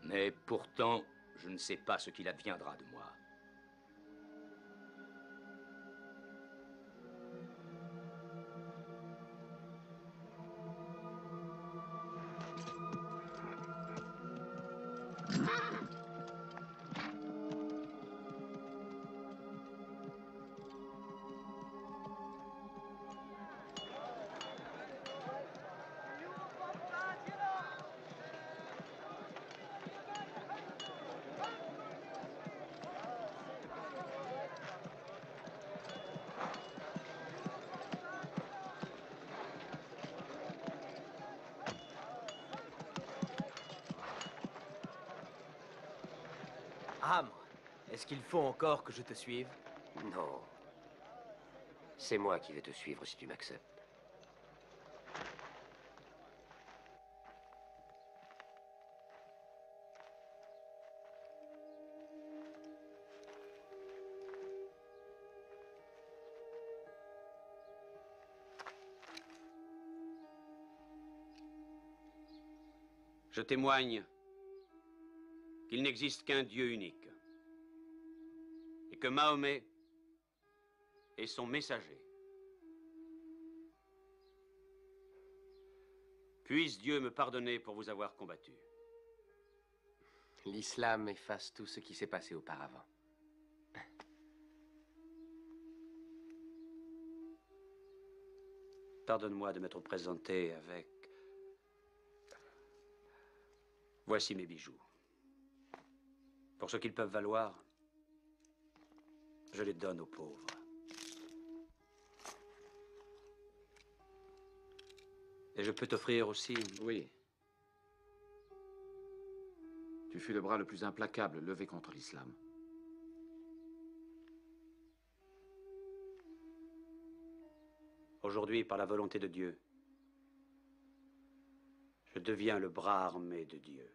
Mais pourtant, je ne sais pas ce qu'il adviendra de moi. Est-ce qu'il faut encore que je te suive? Non. C'est moi qui vais te suivre si tu m'acceptes. Je témoigne qu'il n'existe qu'un Dieu unique et que Mahomet est son messager. Puisse Dieu me pardonner pour vous avoir combattu. L'islam efface tout ce qui s'est passé auparavant. Pardonne-moi de m'être présenté avec... Voici mes bijoux. Pour ce qu'ils peuvent valoir, je les donne aux pauvres. Et je peux t'offrir aussi... Oui. Tu fus le bras le plus implacable levé contre l'islam. Aujourd'hui, par la volonté de Dieu, je deviens le bras armé de Dieu.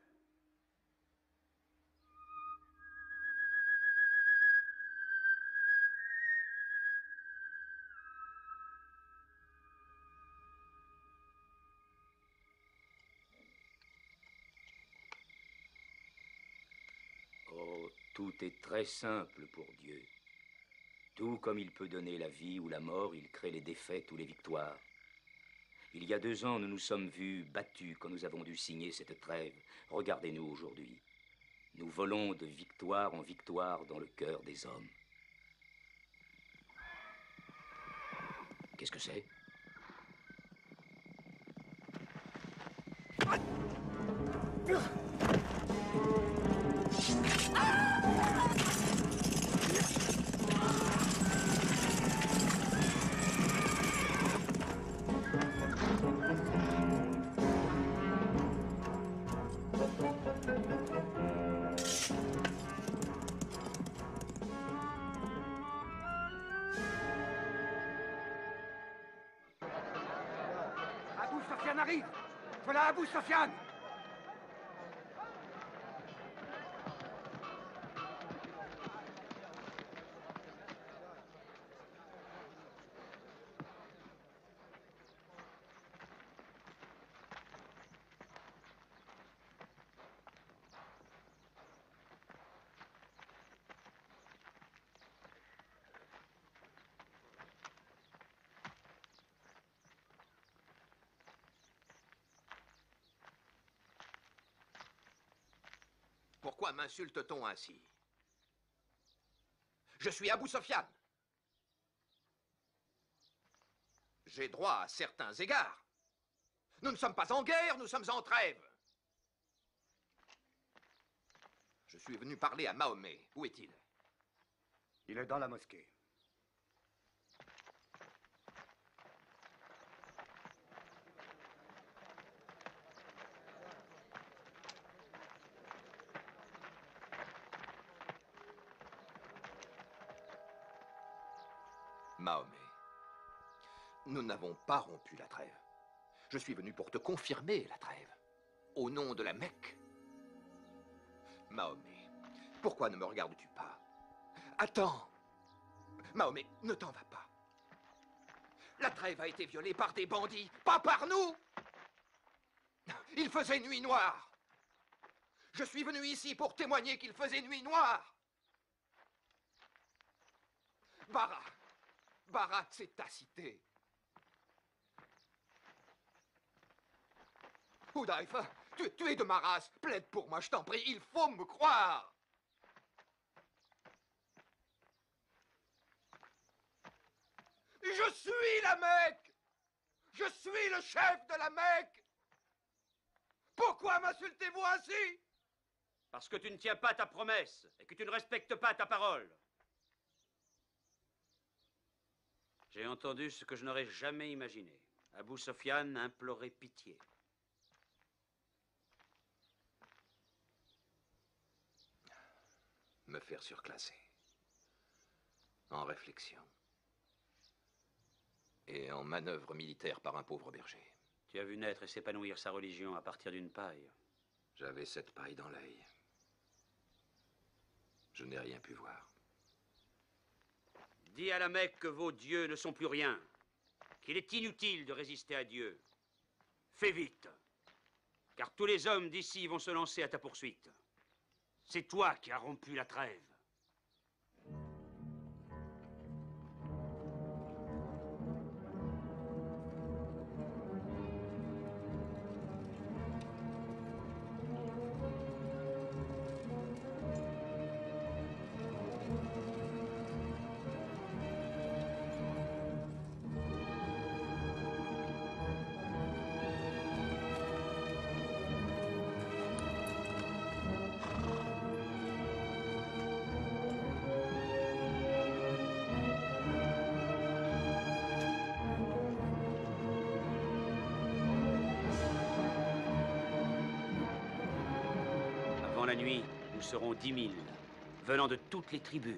Très simple pour Dieu. Tout comme il peut donner la vie ou la mort, il crée les défaites ou les victoires. Il y a deux ans, nous nous sommes vus battus quand nous avons dû signer cette trêve. Regardez-nous aujourd'hui. Nous volons de victoire en victoire dans le cœur des hommes. Qu'est-ce que c'est? Voilà Pourquoi m'insulte-t-on ainsi Je suis Abou Sofiane. J'ai droit à certains égards. Nous ne sommes pas en guerre, nous sommes en trêve. Je suis venu parler à Mahomet. Où est-il? Il est dans la mosquée. Nous n'avons pas rompu la trêve. Je suis venu pour te confirmer la trêve. Au nom de la Mecque. Mahomet, pourquoi ne me regardes-tu pas? Attends Mahomet, ne t'en va pas. La trêve a été violée par des bandits, pas par nous Il faisait nuit noire. Je suis venu ici pour témoigner qu'il faisait nuit noire. Bara, Barat, c'est ta cité. Oudaïfa, tu, tu es de ma race. Plaide pour moi, je t'en prie. Il faut me croire. Je suis la Mecque. Je suis le chef de la Mecque. Pourquoi m'insultez-vous ainsi? Parce que tu ne tiens pas ta promesse et que tu ne respectes pas ta parole. J'ai entendu ce que je n'aurais jamais imaginé. Abou Sofiane implorait pitié. Me faire surclasser. En réflexion. Et en manœuvre militaire par un pauvre berger. Tu as vu naître et s'épanouir sa religion à partir d'une paille. J'avais cette paille dans l'œil. Je n'ai rien pu voir. Dis à la Mecque que vos dieux ne sont plus rien, qu'il est inutile de résister à Dieu. Fais vite, car tous les hommes d'ici vont se lancer à ta poursuite. C'est toi qui as rompu la trêve. Dix mille, venant de toutes les tribus.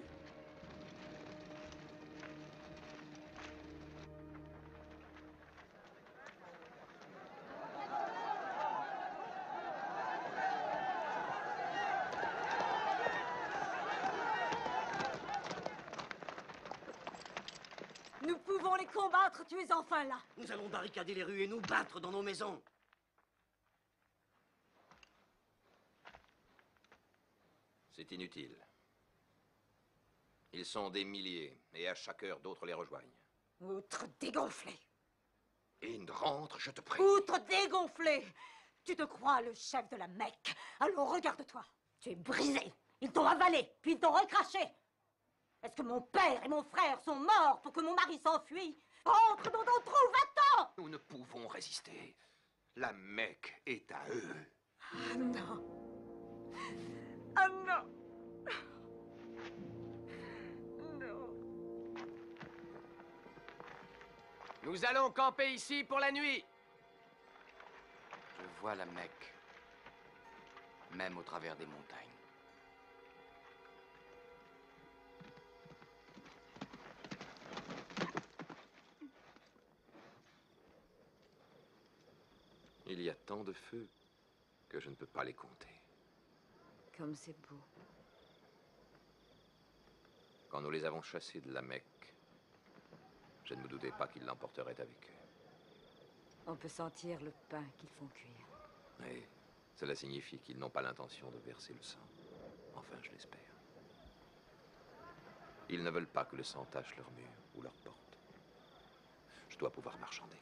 Nous pouvons les combattre, tu es enfin là. Nous allons barricader les rues et nous battre dans nos maisons. C'est inutile. Ils sont des milliers, et à chaque heure d'autres les rejoignent. Outre dégonflé. Inde, rentre, je te prie. Outre dégonflé. Tu te crois le chef de la Mecque. Alors regarde-toi. Tu es brisé. Ils t'ont avalé, puis ils t'ont recraché. Est-ce que mon père et mon frère sont morts pour que mon mari s'enfuit? Entre dans ton trou, va-t'en Nous ne pouvons résister. La Mecque est à eux. Ah non. Ah. Non. Nous allons camper ici pour la nuit. Je vois la Mecque, même au travers des montagnes. Il y a tant de feux que je ne peux pas les compter. Comme c'est beau. Quand nous les avons chassés de la Mecque, je ne me doutais pas qu'ils l'emporteraient avec eux. On peut sentir le pain qu'ils font cuire. Et cela signifie qu'ils n'ont pas l'intention de verser le sang. Enfin, je l'espère. Ils ne veulent pas que le sang tache leurs murs ou leurs portes. Je dois pouvoir marchander.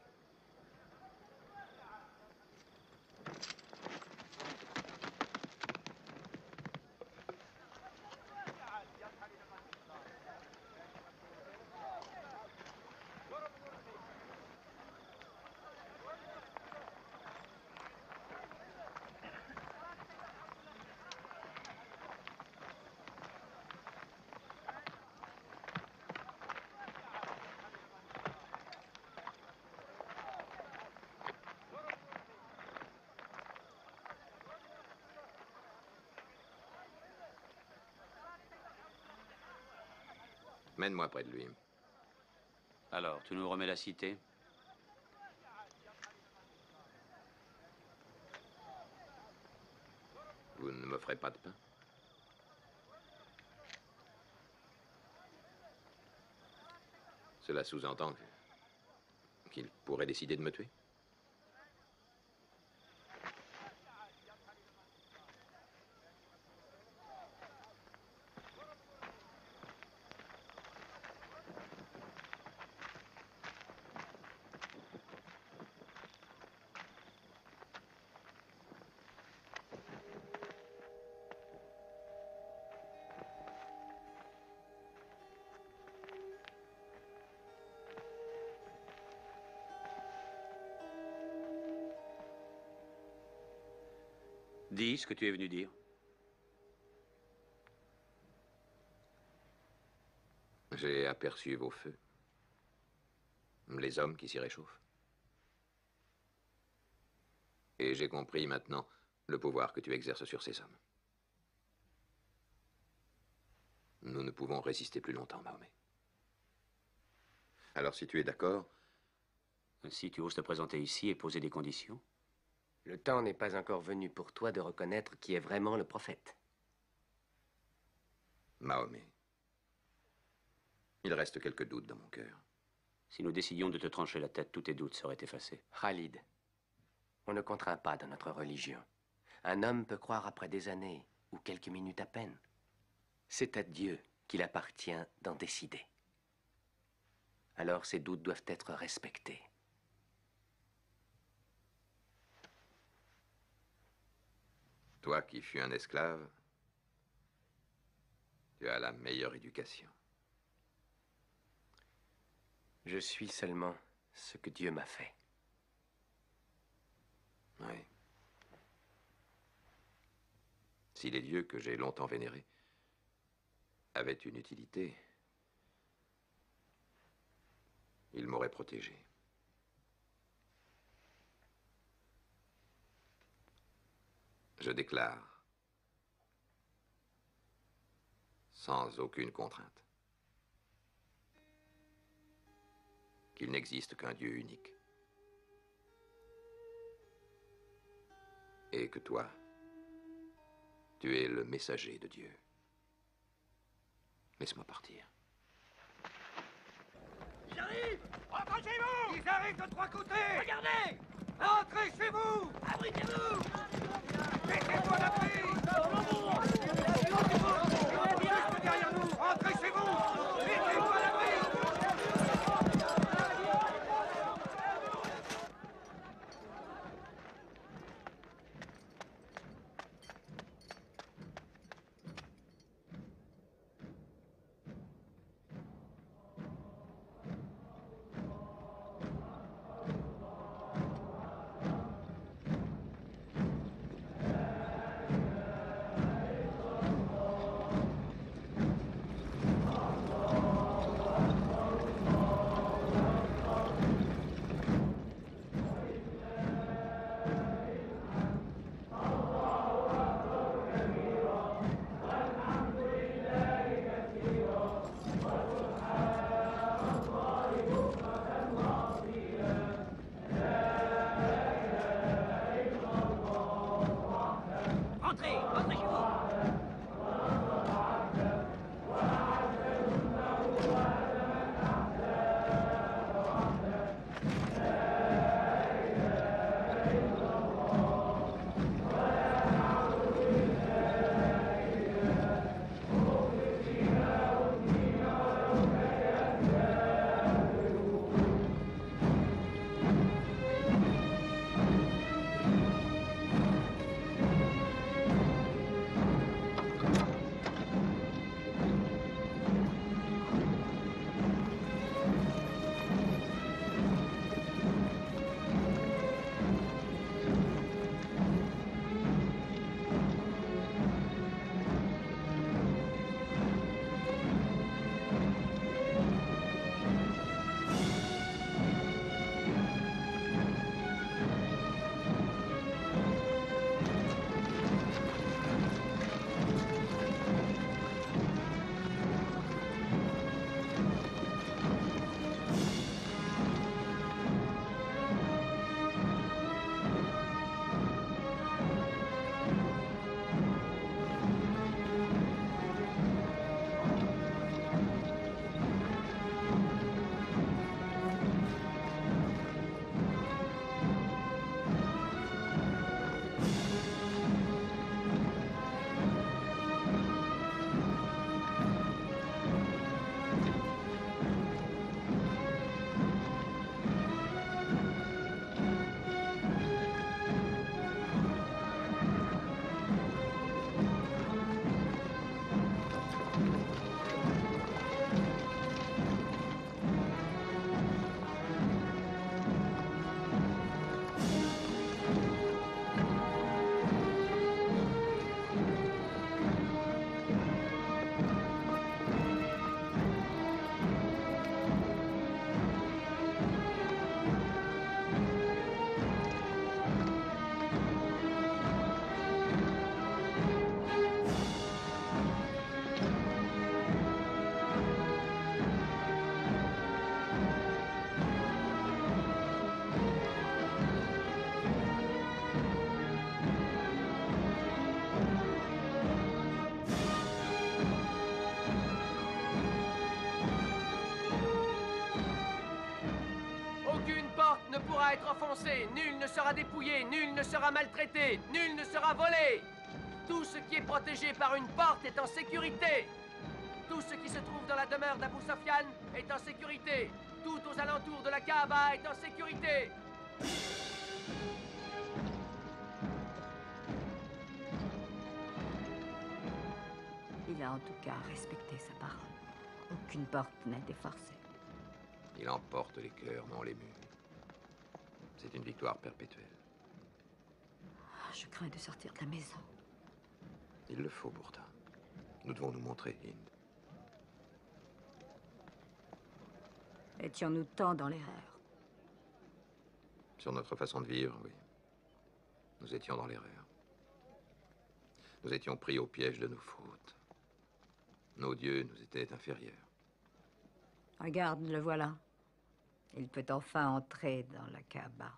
Mène-moi près de lui. Alors, tu nous remets la cité? Vous ne me ferez pas de pain? Cela sous-entend qu'il pourrait décider de me tuer? Ce que tu es venu dire. J'ai aperçu vos feux. Les hommes qui s'y réchauffent. Et j'ai compris maintenant le pouvoir que tu exerces sur ces hommes. Nous ne pouvons résister plus longtemps, Mahomet. Alors si tu es d'accord, Si tu oses te présenter ici et poser des conditions. Le temps n'est pas encore venu pour toi de reconnaître qui est vraiment le prophète. Mahomet, il reste quelques doutes dans mon cœur. Si nous décidions de te trancher la tête, tous tes doutes seraient effacés. Khalid, on ne contraint pas dans notre religion. Un homme peut croire après des années, ou quelques minutes à peine. C'est à Dieu qu'il appartient d'en décider. Alors ces doutes doivent être respectés. Toi qui fus un esclave, tu as la meilleure éducation. Je suis seulement ce que Dieu m'a fait. Oui. Si les dieux que j'ai longtemps vénérés avaient une utilité, ils m'auraient protégé. Je déclare sans aucune contrainte. Qu'il n'existe qu'un Dieu unique. Et que toi, tu es le messager de Dieu. Laisse-moi partir. J'arrive Rentrez chez vous Ils arrivent de trois côtés Regardez Entrez chez vous! Abritez-vous Mettez-vous à l'abri sera maltraité, nul ne sera volé. Tout ce qui est protégé par une porte est en sécurité. Tout ce qui se trouve dans la demeure d'Abu Sofyan est en sécurité. Tout aux alentours de la Kaaba est en sécurité. Il a en tout cas respecté sa parole. Aucune porte n'a été forcée. Il emporte les cœurs, non les murs. C'est une victoire perpétuelle. Je crains de sortir de la maison. Il le faut pourtant. Nous devons nous montrer, Hind. Étions-nous tant dans l'erreur? Sur notre façon de vivre, oui. Nous étions dans l'erreur. Nous étions pris au piège de nos fautes. Nos dieux nous étaient inférieurs. Regarde, le voilà. Il peut enfin entrer dans la Kaaba.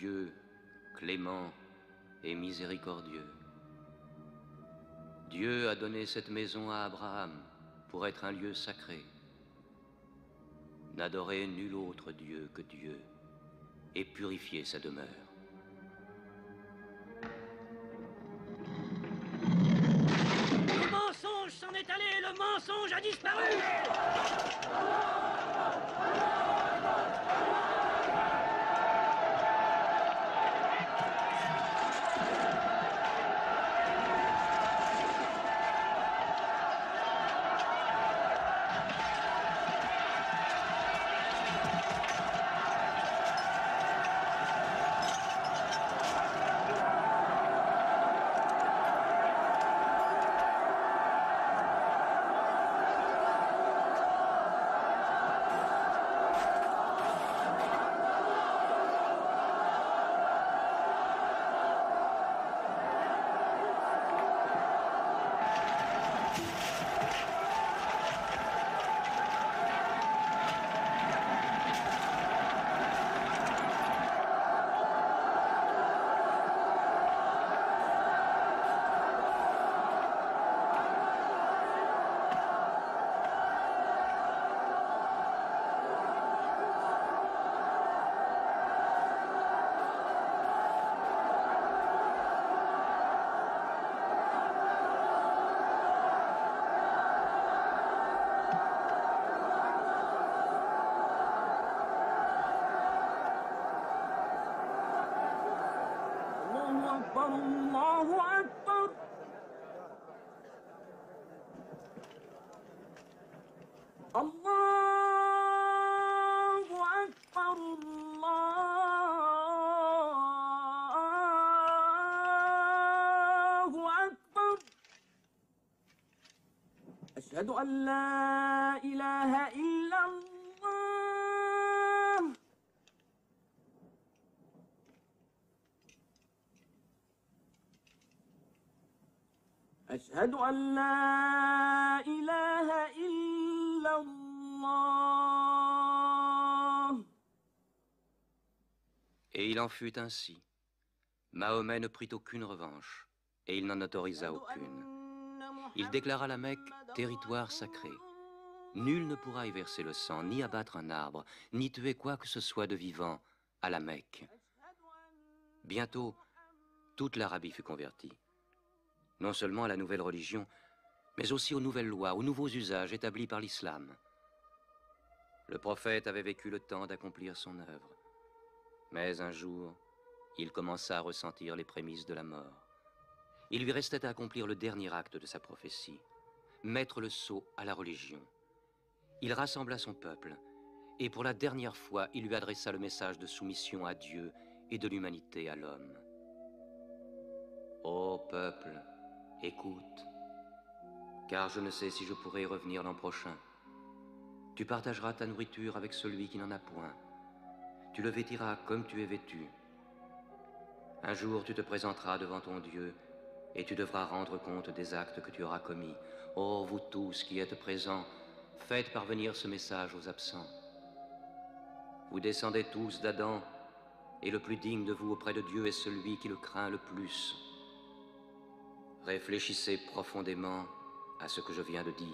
Dieu, clément et miséricordieux. Dieu a donné cette maison à Abraham pour être un lieu sacré. N'adorez nul autre Dieu que Dieu et purifiez sa demeure. أن لا إله إلا الله أشهد أن لا إله إلا الله Et il en fut ainsi. Mahomet ne prit aucune revanche, et il n'en autorisa aucune. Il déclara la Mecque territoire sacré. Nul ne pourra y verser le sang, ni abattre un arbre, ni tuer quoi que ce soit de vivant à la Mecque. Bientôt, toute l'Arabie fut convertie. Non seulement à la nouvelle religion, mais aussi aux nouvelles lois, aux nouveaux usages établis par l'islam. Le prophète avait vécu le temps d'accomplir son œuvre. Mais un jour, il commença à ressentir les prémices de la mort. Il lui restait à accomplir le dernier acte de sa prophétie, mettre le sceau à la religion. il rassembla son peuple, et pour la dernière fois, il lui adressa le message de soumission à Dieu et de l'humanité à l'homme. Ô peuple, écoute, car je ne sais si je pourrai revenir l'an prochain. Tu partageras ta nourriture avec celui qui n'en a point. Tu le vêtiras comme tu es vêtu. Un jour tu te présenteras devant ton Dieu et tu devras rendre compte des actes que tu auras commis. Ô vous tous qui êtes présents, faites parvenir ce message aux absents. Vous descendez tous d'Adam, et le plus digne de vous auprès de Dieu est celui qui le craint le plus. Réfléchissez profondément à ce que je viens de dire.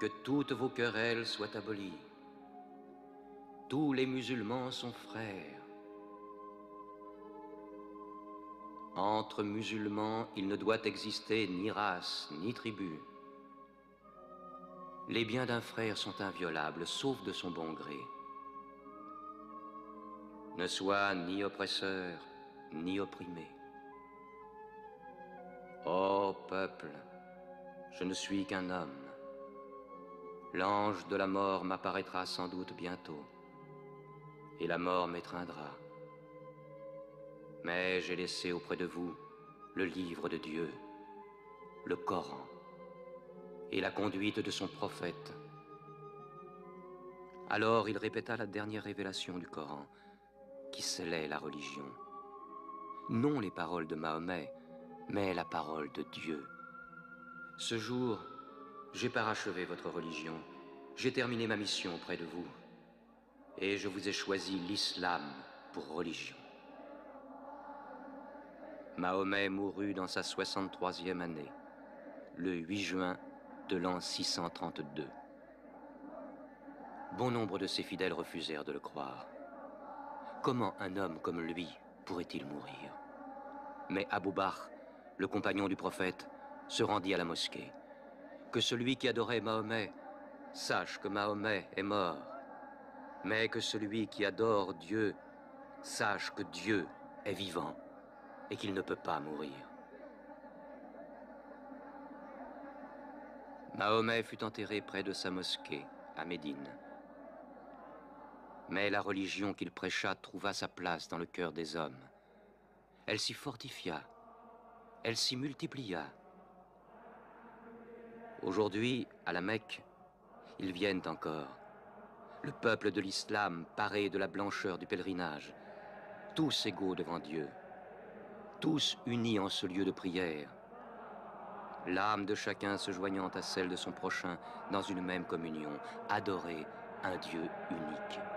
Que toutes vos querelles soient abolies. Tous les musulmans sont frères. Entre musulmans, il ne doit exister ni race, ni tribu. Les biens d'un frère sont inviolables, sauf de son bon gré. Ne sois ni oppresseur, ni opprimé. Ô peuple, je ne suis qu'un homme. L'ange de la mort m'apparaîtra sans doute bientôt, et la mort m'étreindra. Mais j'ai laissé auprès de vous le livre de Dieu, le Coran, et la conduite de son prophète. Alors il répéta la dernière révélation du Coran, qui scellait la religion. Non les paroles de Mahomet, mais la parole de Dieu. Ce jour, j'ai parachevé votre religion, j'ai terminé ma mission auprès de vous, et je vous ai choisi l'islam pour religion. Mahomet mourut dans sa 63e année, le 8 juin de l'an 632. Bon nombre de ses fidèles refusèrent de le croire. Comment un homme comme lui pourrait-il mourir? Mais Abou Bakr, le compagnon du prophète, se rendit à la mosquée. Que celui qui adorait Mahomet sache que Mahomet est mort, mais que celui qui adore Dieu sache que Dieu est vivant et qu'il ne peut pas mourir. Mahomet fut enterré près de sa mosquée, à Médine. Mais la religion qu'il prêcha trouva sa place dans le cœur des hommes. Elle s'y fortifia, elle s'y multiplia. Aujourd'hui, à la Mecque, ils viennent encore. Le peuple de l'islam paré de la blancheur du pèlerinage, tous égaux devant Dieu tous unis en ce lieu de prière, l'âme de chacun se joignant à celle de son prochain dans une même communion, adorer un Dieu unique.